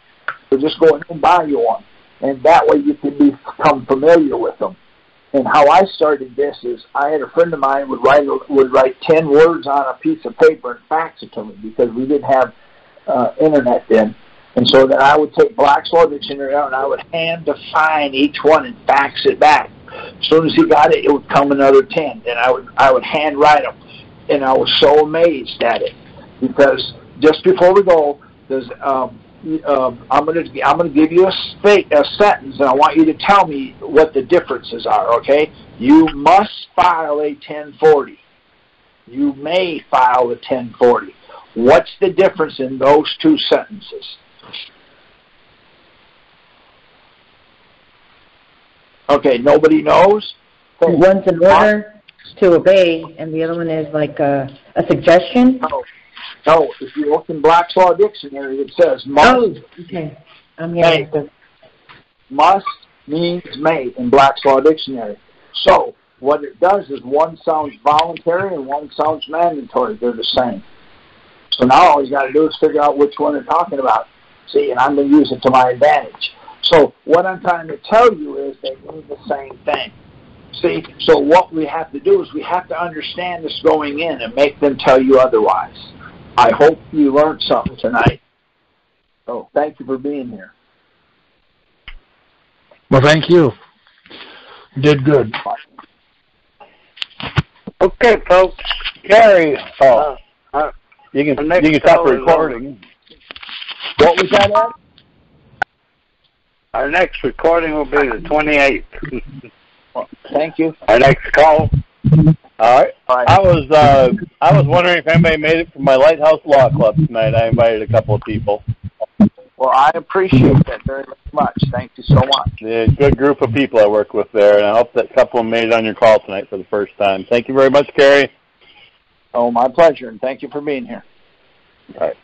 So just go and buy you one, and that way you can become familiar with them. And how I started this is I had a friend of mine would write would write ten words on a piece of paper and fax it to me because we didn't have uh, internet then. And so then I would take Black's Law Dictionary out and I would hand define each one and fax it back. As soon as he got it, it would come another ten. And I would I would hand write them and I was so amazed at it because just before we go, there's um, um, I'm going to I'm to give you a, state, a sentence, and I want you to tell me what the differences are. Okay, you must file a 1040. you may file a 1040. What's the difference in those two sentences? Okay, nobody knows?
One's an order to obey, and the other one is like a, a suggestion.
No. No, if you look in Black's Law Dictionary, it says must.
Oh, okay. I'm hearing this.
Must means may in Black's Law Dictionary. So, what it does is one sounds voluntary and one sounds mandatory. They're the same. So now all you got to do is figure out which one they're talking about. See, and I'm going to use it to my advantage. So what I'm trying to tell you is they mean the same thing. See, so what we have to do is we have to understand this going in and make them tell you otherwise. I hope you learned something tonight. So thank you for being here.
Well, thank you. Did good.
Okay, folks.
Gary, oh,
Uh, uh,
you can you can stop
call is
recording.
What was that, Ed?
Our next recording will be the 28th.
Thank you.
Our next call.
All right.
Right.
I was uh I was wondering if anybody made it from my Lighthouse Law Club tonight. I invited a couple of people.
Well, I appreciate that very much. Thank you so much.
A good group of people I work with there, and I hope that couple made it on your call tonight for the first time. Thank you very much, Gary.
Oh, my pleasure, and thank you for being here.
All right.